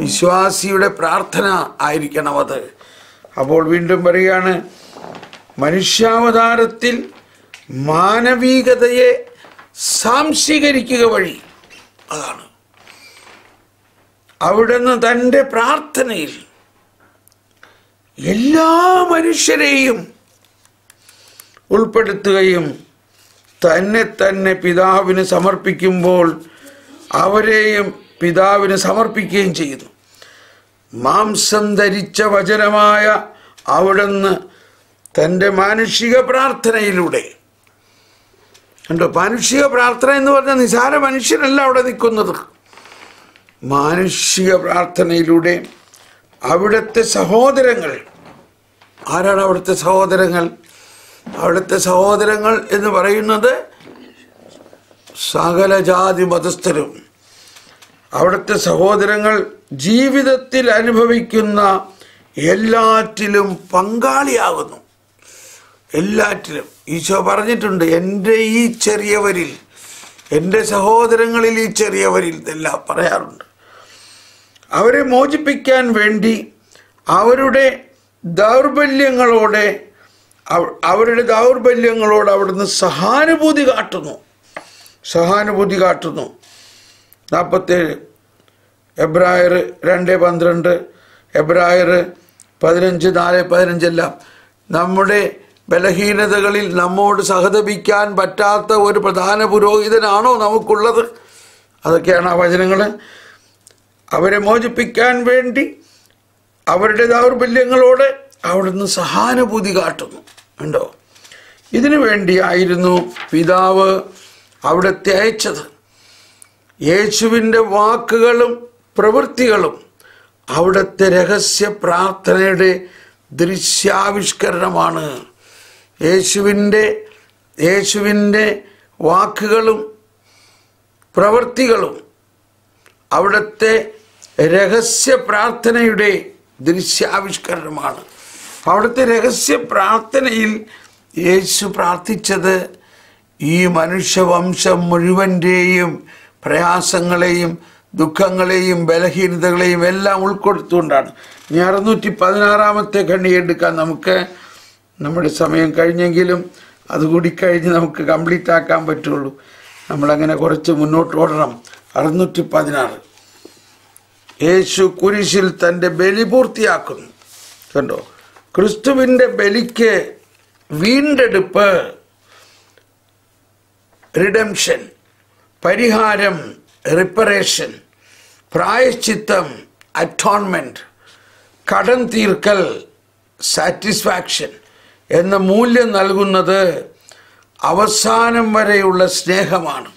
വിശ്വാസിയുടെ പ്രാർത്ഥന ആയിരിക്കണം അത്. അപ്പോൾ വീണ്ടും പറയുകയാണ് മനുഷ്യാവതാരത്തിൽ മാനവികതയെ സാംശീകരിക്കുക വഴി അതാണ്. അവിടുന്ന് തന്റെ പ്രാർത്ഥനയിൽ എല്ലാ മനുഷ്യരെയും ഉൾപ്പെടുത്തുകയും തന്നെ തന്നെ പിതാവിന് സമർപ്പിക്കുമ്പോൾ അവരെയും പിതാവിന് സമർപ്പിക്കുകയും ചെയ്യുന്നു മാംസം ധരിച്ച വചനമായ അവിടുന്ന് തന്റെ മാനുഷിക പ്രാർത്ഥനയിലൂടെ. കണ്ടോ? മാനുഷിക പ്രാർത്ഥന എന്ന് പറഞ്ഞാൽ നിസാര മനുഷ്യരല്ല അവിടെ നിൽക്കുന്നത്. മാനുഷിക പ്രാർത്ഥനയിലൂടെ അവിടുത്തെ സഹോദരങ്ങൾ. ആരാണ് അവിടുത്തെ സഹോദരങ്ങൾ? അവിടുത്തെ സഹോദരങ്ങൾ എന്ന് പറയുന്നത് സകല ജാതി മതസ്ഥരും. അവിടുത്തെ സഹോദരങ്ങൾ ജീവിതത്തിൽ അനുഭവിക്കുന്ന എല്ലാറ്റിലും പങ്കാളിയാകുന്നു. എല്ലാറ്റിലും. ഈശോ പറഞ്ഞിട്ടുണ്ട് എന്റെ ഈ ചെറിയവരിൽ എന്റെ സഹോദരങ്ങളിൽ ഈ ചെറിയവരിൽ ഇതെല്ലാം പറയാറുണ്ട്. അവരെ മോചിപ്പിക്കാൻ വേണ്ടി അവരുടെ ദൗർബല്യങ്ങളോടെ അവരുടെ ദൗർബല്യങ്ങളോട് അവിടുന്ന് സഹാനുഭൂതി കാട്ടുന്നു. സഹാനുഭൂതി കാട്ടുന്നു. നാൽപ്പത്തേഴ് എബ്രായർ രണ്ട് പന്ത്രണ്ട് എബ്രായർ പതിനഞ്ച് നാല് പതിനഞ്ചെല്ലാം നമ്മുടെ ബലഹീനതകളിൽ നമ്മോട് സഹതപിക്കാൻ പറ്റാത്ത ഒരു പ്രധാന പുരോഹിതനാണോ നമുക്കുള്ളത്? അതൊക്കെയാണ് ആ വചനങ്ങൾ. അവരെ മോചിപ്പിക്കാൻ വേണ്ടി അവരുടെ ദൗർബല്യങ്ങളോട് അവിടുന്ന് സഹാനുഭൂതി കാട്ടുന്നു. ഉണ്ടോ ഇതിനു വേണ്ടിയായിരുന്നു പിതാവ് അവിടെ അയച്ചത് യേശുവിന്റെ വാക്കുകളും പ്രവൃത്തികളും അവിടുത്തെ രഹസ്യ പ്രാർത്ഥനയുടെ ദൃശ്യാവിഷ്കരണമാണ്. യേശുവിന്റെ യേശുവിന്റെ വാക്കുകളും പ്രവൃത്തികളും അവിടുത്തെ രഹസ്യ പ്രാർത്ഥനയുടെ ദൃശ്യാവിഷ്കരണമാണ്. അവിടുത്തെ രഹസ്യ പ്രാർത്ഥനയിൽ യേശു പ്രാർത്ഥിച്ചത് ഈ മനുഷ്യവംശം മുഴുവന്റെയും പ്രയാസങ്ങളെയും ദുഃഖങ്ങളെയും ബലഹീനതകളെയും എല്ലാം ഉൾക്കൊടുത്തുകൊണ്ടാണ്. ഇനി അറുന്നൂറ്റി പതിനാറാമത്തെ കണ്ണി എടുക്കാൻ നമുക്ക്. നമ്മുടെ സമയം കഴിഞ്ഞെങ്കിലും അതുകൂടി കഴിഞ്ഞ് നമുക്ക് കംപ്ലീറ്റ് ആക്കാൻ പറ്റുള്ളൂ. നമ്മളങ്ങനെ കുറച്ച് മുന്നോട്ട് ഓടണം. അറുന്നൂറ്റി പതിനാറ് യേശു കുരിശിൽ തന്റെ ബലി പൂർത്തിയാക്കുന്നു. കണ്ടോ? ക്രിസ്തുവിന്റെ ബലിക്ക് വീണ്ടെടുപ്പ് റിഡംഷൻ പരിഹാരം റിപ്പറേഷൻ പ്രായശ്ചിത്തം അറ്റോൺമെന്റ് കടം തീർക്കൽ സാറ്റിസ്ഫാക്ഷൻ എന്ന മൂല്യം നൽകുന്നത് അവസാനം വരെയുള്ള സ്നേഹമാണ്.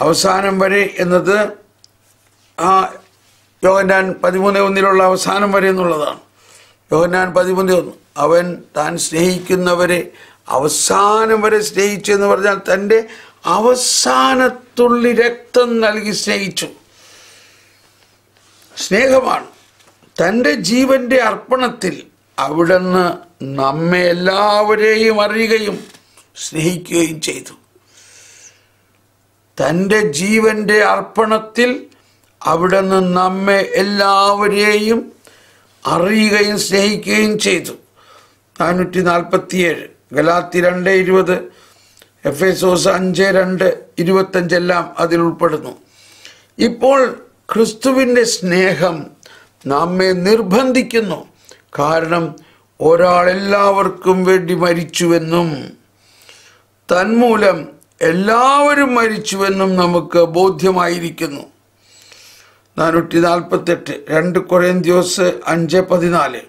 അവസാനം വരെ എന്നത് ആ യോഹന്നാൻ പതിമൂന്ന് ഒന്നിലുള്ള അവസാനം വരെ എന്നുള്ളതാണ്. യോഹന്നാൻ പതിമൂന്ന് ഒന്ന് അവൻ താൻ സ്നേഹിക്കുന്നവരെ അവസാനം വരെ സ്നേഹിച്ചു എന്ന് പറഞ്ഞാൽ തന്റെ അവസാനത്തുള്ളി രക്തം നൽകി സ്നേഹിച്ചു. സ്നേഹമാണ്. തന്റെ ജീവന്റെ അർപ്പണത്തിൽ അവിടുന്ന് നമ്മെ എല്ലാവരെയും അറിയുകയും സ്നേഹിക്കുകയും ചെയ്തു. തന്റെ ജീവന്റെ അർപ്പണത്തിൽ അവിടുന്ന് നമ്മെ എല്ലാവരെയും അറിയുകയും സ്നേഹിക്കുകയും ചെയ്തു. നാനൂറ്റി നാൽപ്പത്തിയേഴ് ഗലാത്തി രണ്ട് ഇരുപത്. എഫ് എസോസ് അഞ്ച് രണ്ട് ഇരുപത്തഞ്ചെല്ലാം അതിൽ ഉൾപ്പെടുന്നു. ഇപ്പോൾ ക്രിസ്തുവിന്റെ സ്നേഹം നമ്മെ നിർബന്ധിക്കുന്നു. കാരണം ഒരാൾ എല്ലാവർക്കും വേണ്ടി മരിച്ചുവെന്നും തന്മൂലം എല്ലാവരും മരിച്ചുവെന്നും നമുക്ക് ബോധ്യമായിരിക്കുന്നു. നാനൂറ്റി നാൽപ്പത്തെട്ട് രണ്ട് കൊറേന്ത്യോസ് അഞ്ച് പതിനാല്.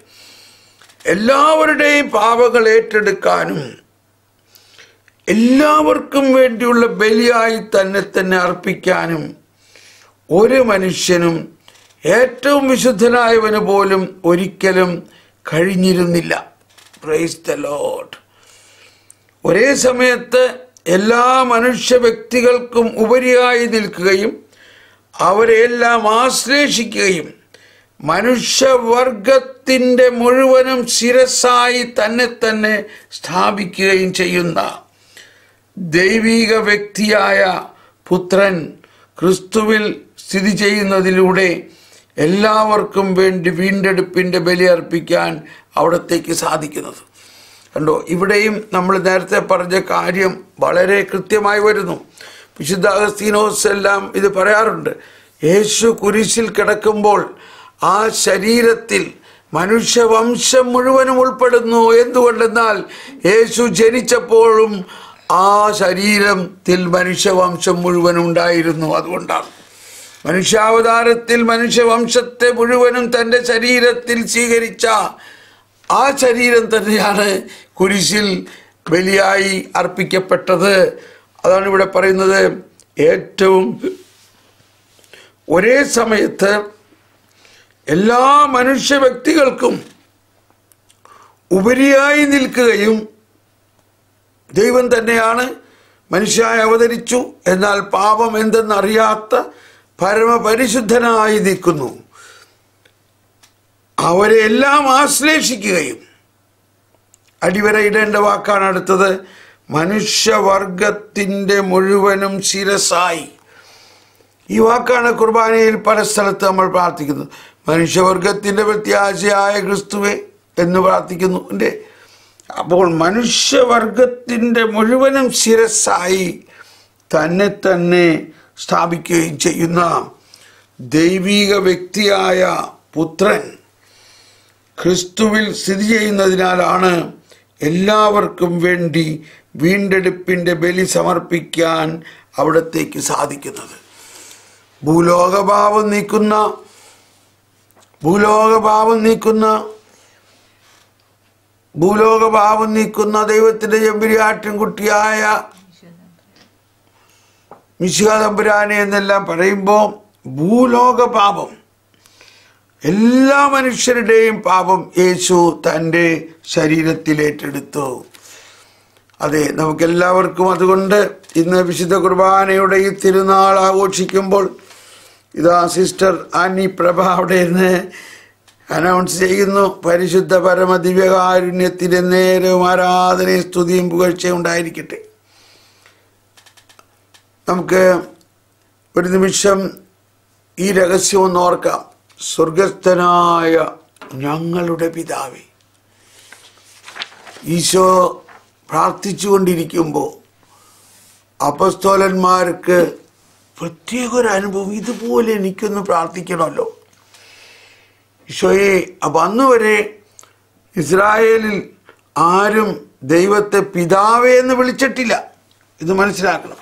എല്ലാവരുടെയും പാപങ്ങൾ ഏറ്റെടുക്കാനും എല്ലാവർക്കും വേണ്ടിയുള്ള ബലിയായി തന്നെ തന്നെ അർപ്പിക്കാനും ഒരു മനുഷ്യനും ഏറ്റവും വിശുദ്ധനായവന് പോലും ഒരിക്കലും കഴിഞ്ഞിരുന്നില്ല. പ്രൈസ് ലോഡ് ഒരേ സമയത്ത് എല്ലാ മനുഷ്യ വ്യക്തികൾക്കും ഉപരിയായി നിൽക്കുകയും അവരെല്ലാം ആശ്ലേഷിക്കുകയും മനുഷ്യവർഗത്തിന്റെ മുഴുവനും ശിരസായി തന്നെ തന്നെ സ്ഥാപിക്കുകയും ചെയ്യുന്ന ദൈവീക വ്യക്തിയായ പുത്രൻ ക്രിസ്തുവിൽ സ്ഥിതി ചെയ്യുന്നതിലൂടെ എല്ലാവർക്കും വേണ്ടി വീണ്ടെടുപ്പിന്റെ ബലി അർപ്പിക്കാൻ അവിടത്തേക്ക് സാധിക്കുന്നത്. കണ്ടോ ഇവിടെയും നമ്മൾ നേരത്തെ പറഞ്ഞ കാര്യം വളരെ കൃത്യമായി വരുന്നു. വിശുദ്ധ അഗസ്തീനോസ് എല്ലാം ഇത് പറയാറുണ്ട്. യേശു കുരിശിൽ കിടക്കുമ്പോൾ ആ ശരീരത്തിൽ മനുഷ്യവംശം മുഴുവനും ഉൾപ്പെടുന്നു. എന്തുകൊണ്ടെന്നാൽ യേശു ജനിച്ചപ്പോഴും ആ ശരീരത്തിൽ മനുഷ്യവംശം മുഴുവനും ഉണ്ടായിരുന്നു. അതുകൊണ്ടാണ്. മനുഷ്യാവതാരത്തിൽ മനുഷ്യവംശത്തെ മുഴുവനും തന്റെ ശരീരത്തിൽ സ്വീകരിച്ച ആ ശരീരം തന്നെയാണ് കുരിശിൽ ബലിയായി അർപ്പിക്കപ്പെട്ടത്. അതാണ് ഇവിടെ പറയുന്നത് ഏറ്റവും ഒരേ സമയത്ത് എല്ലാ മനുഷ്യ വ്യക്തികൾക്കും ഉപരിയായി നിൽക്കുകയും ദൈവം തന്നെയാണ് മനുഷ്യായി അവതരിച്ചു. എന്നാൽ പാപം എന്തെന്നറിയാത്ത പരമപരിശുദ്ധനായി നിൽക്കുന്നു. അവരെ എല്ലാം ആശ്ലേഷിക്കുകയും അടിവരയിടേണ്ട വാക്കാണ് അടുത്തത്. മനുഷ്യവർഗത്തിന്റെ മുഴുവനും ശിരസായി. ഈ വാക്കാണ് കുർബാനയിൽ പല സ്ഥലത്ത് നമ്മൾ പ്രാർത്ഥിക്കുന്നത് മനുഷ്യവർഗത്തിന്റെ പ്രത്യാശയായ ക്രിസ്തുവെ എന്ന് പ്രാർത്ഥിക്കുന്നു. എന്റെ അപ്പോൾ മനുഷ്യവർഗത്തിന്റെ മുഴുവനും ശിരസായി തന്നെ തന്നെ സ്ഥാപിക്കുകയും ചെയ്യുന്ന ദൈവീക വ്യക്തിയായ പുത്രൻ ക്രിസ്തുവിൽ സ്ഥിതി ചെയ്യുന്നതിനാലാണ് എല്ലാവർക്കും വേണ്ടി വീണ്ടെടുപ്പിന്റെ ബലി സമർപ്പിക്കാൻ അവിടത്തേക്ക് സാധിക്കുന്നത്. ഭൂലോകഭാവം നീക്കുന്ന ഭൂലോകഭാവം നീക്കുന്ന ഭൂലോകഭാവം നീക്കുന്ന ദൈവത്തിന്റെ ചെമ്പരിയാട്ടിൻകുട്ടിയായ തമ്പുരാനെ എന്നെല്ലാം പറയുമ്പോൾ ഭൂലോകപാപം എല്ലാ മനുഷ്യരുടെയും പാപം യേശു തന്റെ ശരീരത്തിൽ ഏറ്റെടുത്തു. അതെ നമുക്കെല്ലാവർക്കും അതുകൊണ്ട് ഇന്ന് വിശുദ്ധ കുർബാനയുടെ ഈ തിരുനാൾ ആഘോഷിക്കുമ്പോൾ ഇതാ സിസ്റ്റർ ആനി പ്രഭ അവിടെ നിന്ന് അനൗൺസ് ചെയ്യുന്നു. പരിശുദ്ധ പരമ ദിവ്യകാരുണ്യത്തിന് നേരവും ആരാധനയും സ്തുതിയും പുകഴ്ചയും ഉണ്ടായിരിക്കട്ടെ. നമുക്ക് ഒരു നിമിഷം ഈ രഹസ്യം ഒന്ന് ഓർക്കാം. സ്വർഗസ്ഥനായ ഞങ്ങളുടെ പിതാവേ ഈശോ പ്രാർത്ഥിച്ചുകൊണ്ടിരിക്കുമ്പോൾ അപസ്തോലന്മാർക്ക് പ്രത്യേക ഒരു അനുഭവം ഇതുപോലെ എനിക്കൊന്ന് പ്രാർത്ഥിക്കണമല്ലോ. ഈശോയെ അപ്പം അന്ന് വരെ ഇസ്രായേലിൽ ആരും ദൈവത്തെ പിതാവേ എന്ന് വിളിച്ചിട്ടില്ല. ഇത് മനസ്സിലാക്കണം.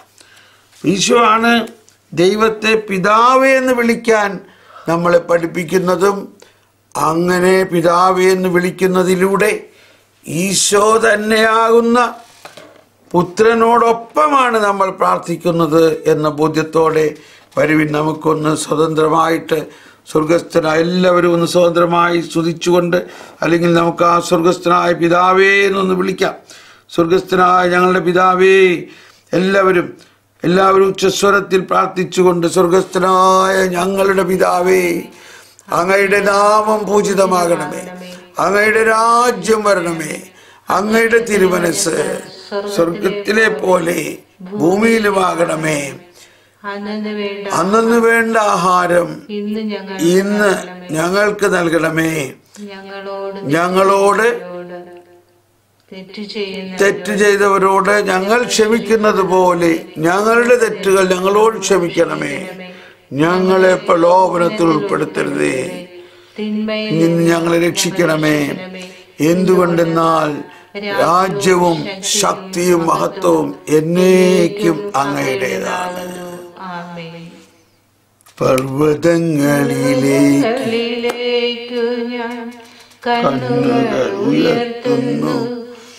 ഈശോ ആണ് ദൈവത്തെ പിതാവേ എന്ന് വിളിക്കാൻ നമ്മളെ പഠിപ്പിക്കുന്നതും അങ്ങനെ പിതാവേ എന്ന് വിളിക്കുന്നതിലൂടെ ഈശോ തന്നെയാകുന്ന പുത്രനോടൊപ്പമാണ് നമ്മൾ പ്രാർത്ഥിക്കുന്നത് എന്ന ബോധ്യത്തോടെ വരുവിൻ നമുക്കൊന്ന് സ്വതന്ത്രമായിട്ട് സ്വർഗസ്ഥനായ എല്ലാവരും ഒന്ന് സ്വതന്ത്രമായി സ്തുതിച്ചുകൊണ്ട് അല്ലെങ്കിൽ നമുക്ക് ആ സ്വർഗസ്ഥനായ പിതാവേ എന്നൊന്ന് വിളിക്കാം. സ്വർഗസ്ഥനായ ഞങ്ങളുടെ പിതാവേ എല്ലാവരും എല്ലാവരും ഉച്ചസ്വരത്തിൽ പ്രാർത്ഥിച്ചുകൊണ്ട് സ്വർഗസ്ഥനായ ഞങ്ങളുടെ പിതാവേ അങ്ങയുടെ നാമം പൂജിതമാകണമേ. അങ്ങയുടെ രാജ്യം വരണമേ. അങ്ങയുടെ തിരുമനസ് സ്വർഗത്തിലെ പോലെ ഭൂമിയിലുമാകണമേ അന്നു വേണ്ട ആഹാരം ഇന്ന് ഞങ്ങൾ ഇന്ന് ഞങ്ങൾക്ക് നൽകണമേ. ഞങ്ങളോട് തെറ്റ് ചെയ്തവരോട് ഞങ്ങൾ ക്ഷമിക്കുന്നത് പോലെ ഞങ്ങളുടെ തെറ്റുകൾ ഞങ്ങളോട് ക്ഷമിക്കണമേ. ഞങ്ങളെ പ്രലോഭനത്തിൽ ഉൾപ്പെടുത്തരുതേ. നിന്ന് ഞങ്ങളെ രക്ഷിക്കണമേ. എന്തുകൊണ്ടെന്നാൽ രാജ്യവും ശക്തിയും മഹത്വവും എന്നേക്കും അങ്ങയുടേതാണ്. പർവതങ്ങളിലേക്ക് കണ്ണുകൾ ഉയർത്തുന്നു.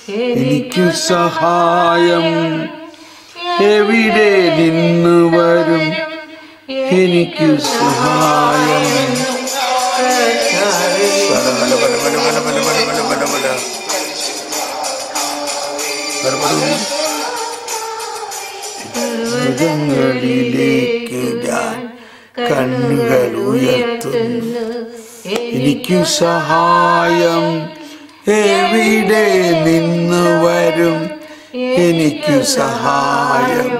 എനിക്ക് സഹായം എവിടെ നിന്ന് വരും? എനിക്ക് സഹായം പർവതങ്ങളിലേക്ക് ഞാൻ കണ്ണുകൾ ഉയർത്തുന്നു. എനിക്കു സഹായം എവിടെ നിന്ന് വരും? എനിക്കു സഹായം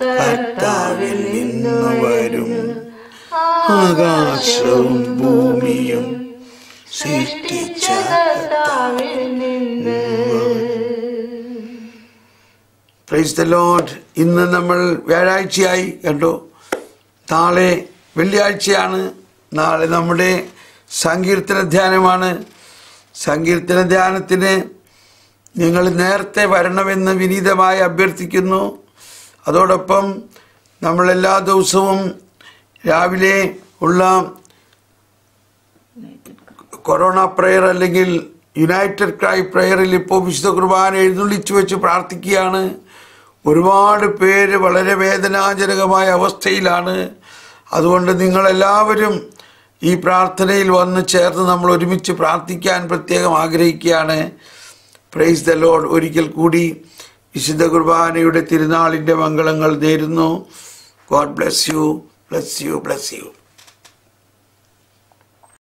കർത്താവിൽ നിന്ന് വരും. ആകാശവും ഭൂമിയും നിന്ന്. പ്രൈസ് ലോഡ് ഇന്ന് നമ്മൾ വ്യാഴാഴ്ചയായി കണ്ടു. നാളെ വെള്ളിയാഴ്ചയാണ്. നാളെ നമ്മുടെ സങ്കീർത്തന ധ്യാനമാണ്. സങ്കീർത്തന ധ്യാനത്തിന് നിങ്ങൾ നേരത്തെ വരണമെന്ന് വിനീതമായി അഭ്യർത്ഥിക്കുന്നു. അതോടൊപ്പം നമ്മളെല്ലാ ദിവസവും രാവിലെ ഉള്ള കൊറോണ പ്രെയർ അല്ലെങ്കിൽ യുണൈറ്റഡ് ക്രൈ പ്രെയറിൽ ഇപ്പോൾ വിശുദ്ധ കുർബാന എഴുന്നള്ളിച്ചു വെച്ച് പ്രാർത്ഥിക്കുകയാണ്. ഒരുപാട് പേര് വളരെ വേദനാജനകമായ അവസ്ഥയിലാണ്. അതുകൊണ്ട് നിങ്ങളെല്ലാവരും ഈ പ്രാർത്ഥനയിൽ വന്ന് ചേർന്ന് നമ്മൾ ഒരുമിച്ച് പ്രാർത്ഥിക്കാൻ പ്രത്യേകം ആഗ്രഹിക്കുകയാണ്. പ്രൈസ് ദ ലോഡ് ഒരിക്കൽ കൂടി വിശുദ്ധ കുർബാനയുടെ തിരുനാളിന്റെ മംഗളങ്ങൾ നേരുന്നു. God bless you bless you bless you